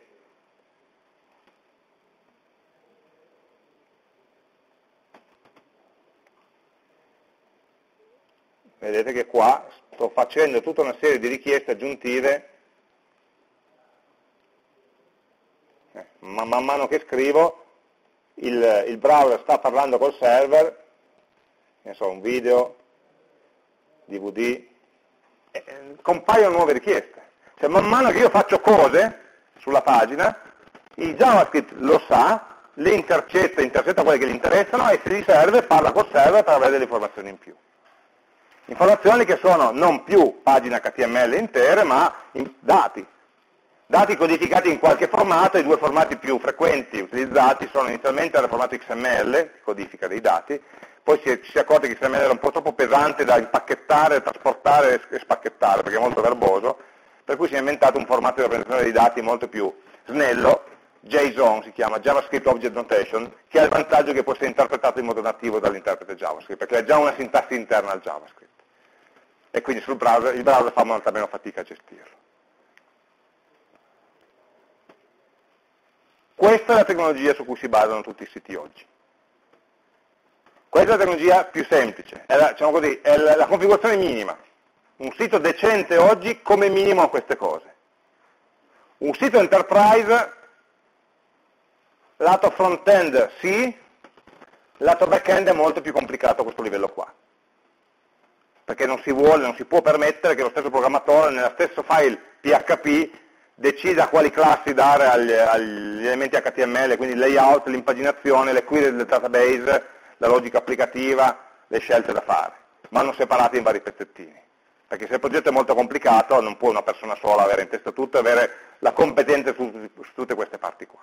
vedete che qua sto facendo tutta una serie di richieste aggiuntive eh, man mano che scrivo il, il, browser sta parlando col server ne so, un video DVD eh, compaiono nuove richieste. Cioè man mano che io faccio cose sulla pagina, il JavaScript lo sa, le intercetta, intercetta quelle che gli interessano e se gli serve parla col server per avere delle informazioni in più. Informazioni che sono non più pagine HTML intere, ma dati. Dati codificati in qualche formato, i due formati più frequenti utilizzati sono inizialmente il formato XML, codifica dei dati, poi si, si è accorti che XML era un po' troppo pesante da impacchettare, trasportare e spacchettare, perché è molto verboso, per cui si è inventato un formato di rappresentazione dei dati molto più snello, JSON, si chiama JavaScript Object Notation, che ha il vantaggio che può essere interpretato in modo nativo dall'interprete JavaScript, perché ha già una sintassi interna al JavaScript. E quindi sul browser, il browser fa molta meno fatica a gestirlo. Questa è la tecnologia su cui si basano tutti i siti oggi. Questa è la tecnologia più semplice, è la, diciamo così, è la, la configurazione minima. Un sito decente oggi come minimo ha queste cose. Un sito enterprise, lato front-end sì, lato back-end è molto più complicato a questo livello qua. Perché non si vuole, non si può permettere che lo stesso programmatore nello stesso file PHP decida quali classi dare agli, agli elementi HTML, quindi il layout, l'impaginazione, le query del database, la logica applicativa, le scelte da fare. Vanno separati in vari pezzettini. Perché se il progetto è molto complicato non può una persona sola avere in testa tutto e avere la competenza su, su tutte queste parti qua.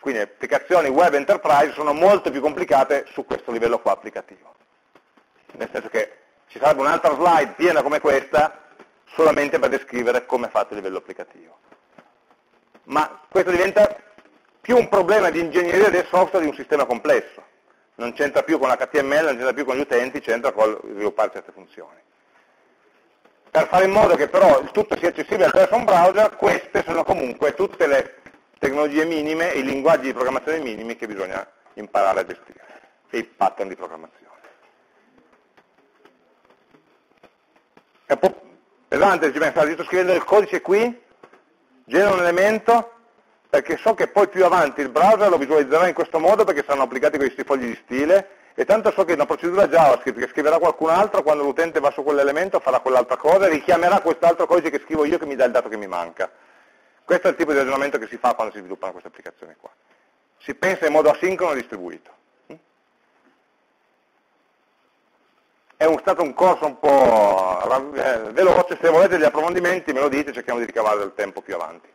Quindi le applicazioni web enterprise sono molto più complicate su questo livello qua applicativo. Nel senso che ci sarebbe un'altra slide piena come questa solamente per descrivere come è fatto il livello applicativo. Ma questo diventa più un problema di ingegneria del software di un sistema complesso. Non c'entra più con l'HTML, non c'entra più con gli utenti, c'entra con sviluppare certe funzioni. Per fare in modo che però il tutto sia accessibile attraverso un browser, queste sono comunque tutte le tecnologie minime, i linguaggi di programmazione minimi che bisogna imparare a gestire, e i pattern di programmazione. È pesante ci pensare, sto scrivendo il codice qui, genero un elemento, perché so che poi più avanti il browser lo visualizzerà in questo modo perché saranno applicati questi fogli di stile e tanto so che una procedura JavaScript che scriverà qualcun altro quando l'utente va su quell'elemento farà quell'altra cosa e richiamerà quest'altro codice che scrivo io che mi dà il dato che mi manca. Questo è il tipo di ragionamento che si fa quando si sviluppano queste applicazioni qua. Si pensa in modo asincrono e distribuito. È un, stato un corso un po' eh, veloce, se volete degli approfondimenti me lo dite, cerchiamo di ricavare del tempo più avanti.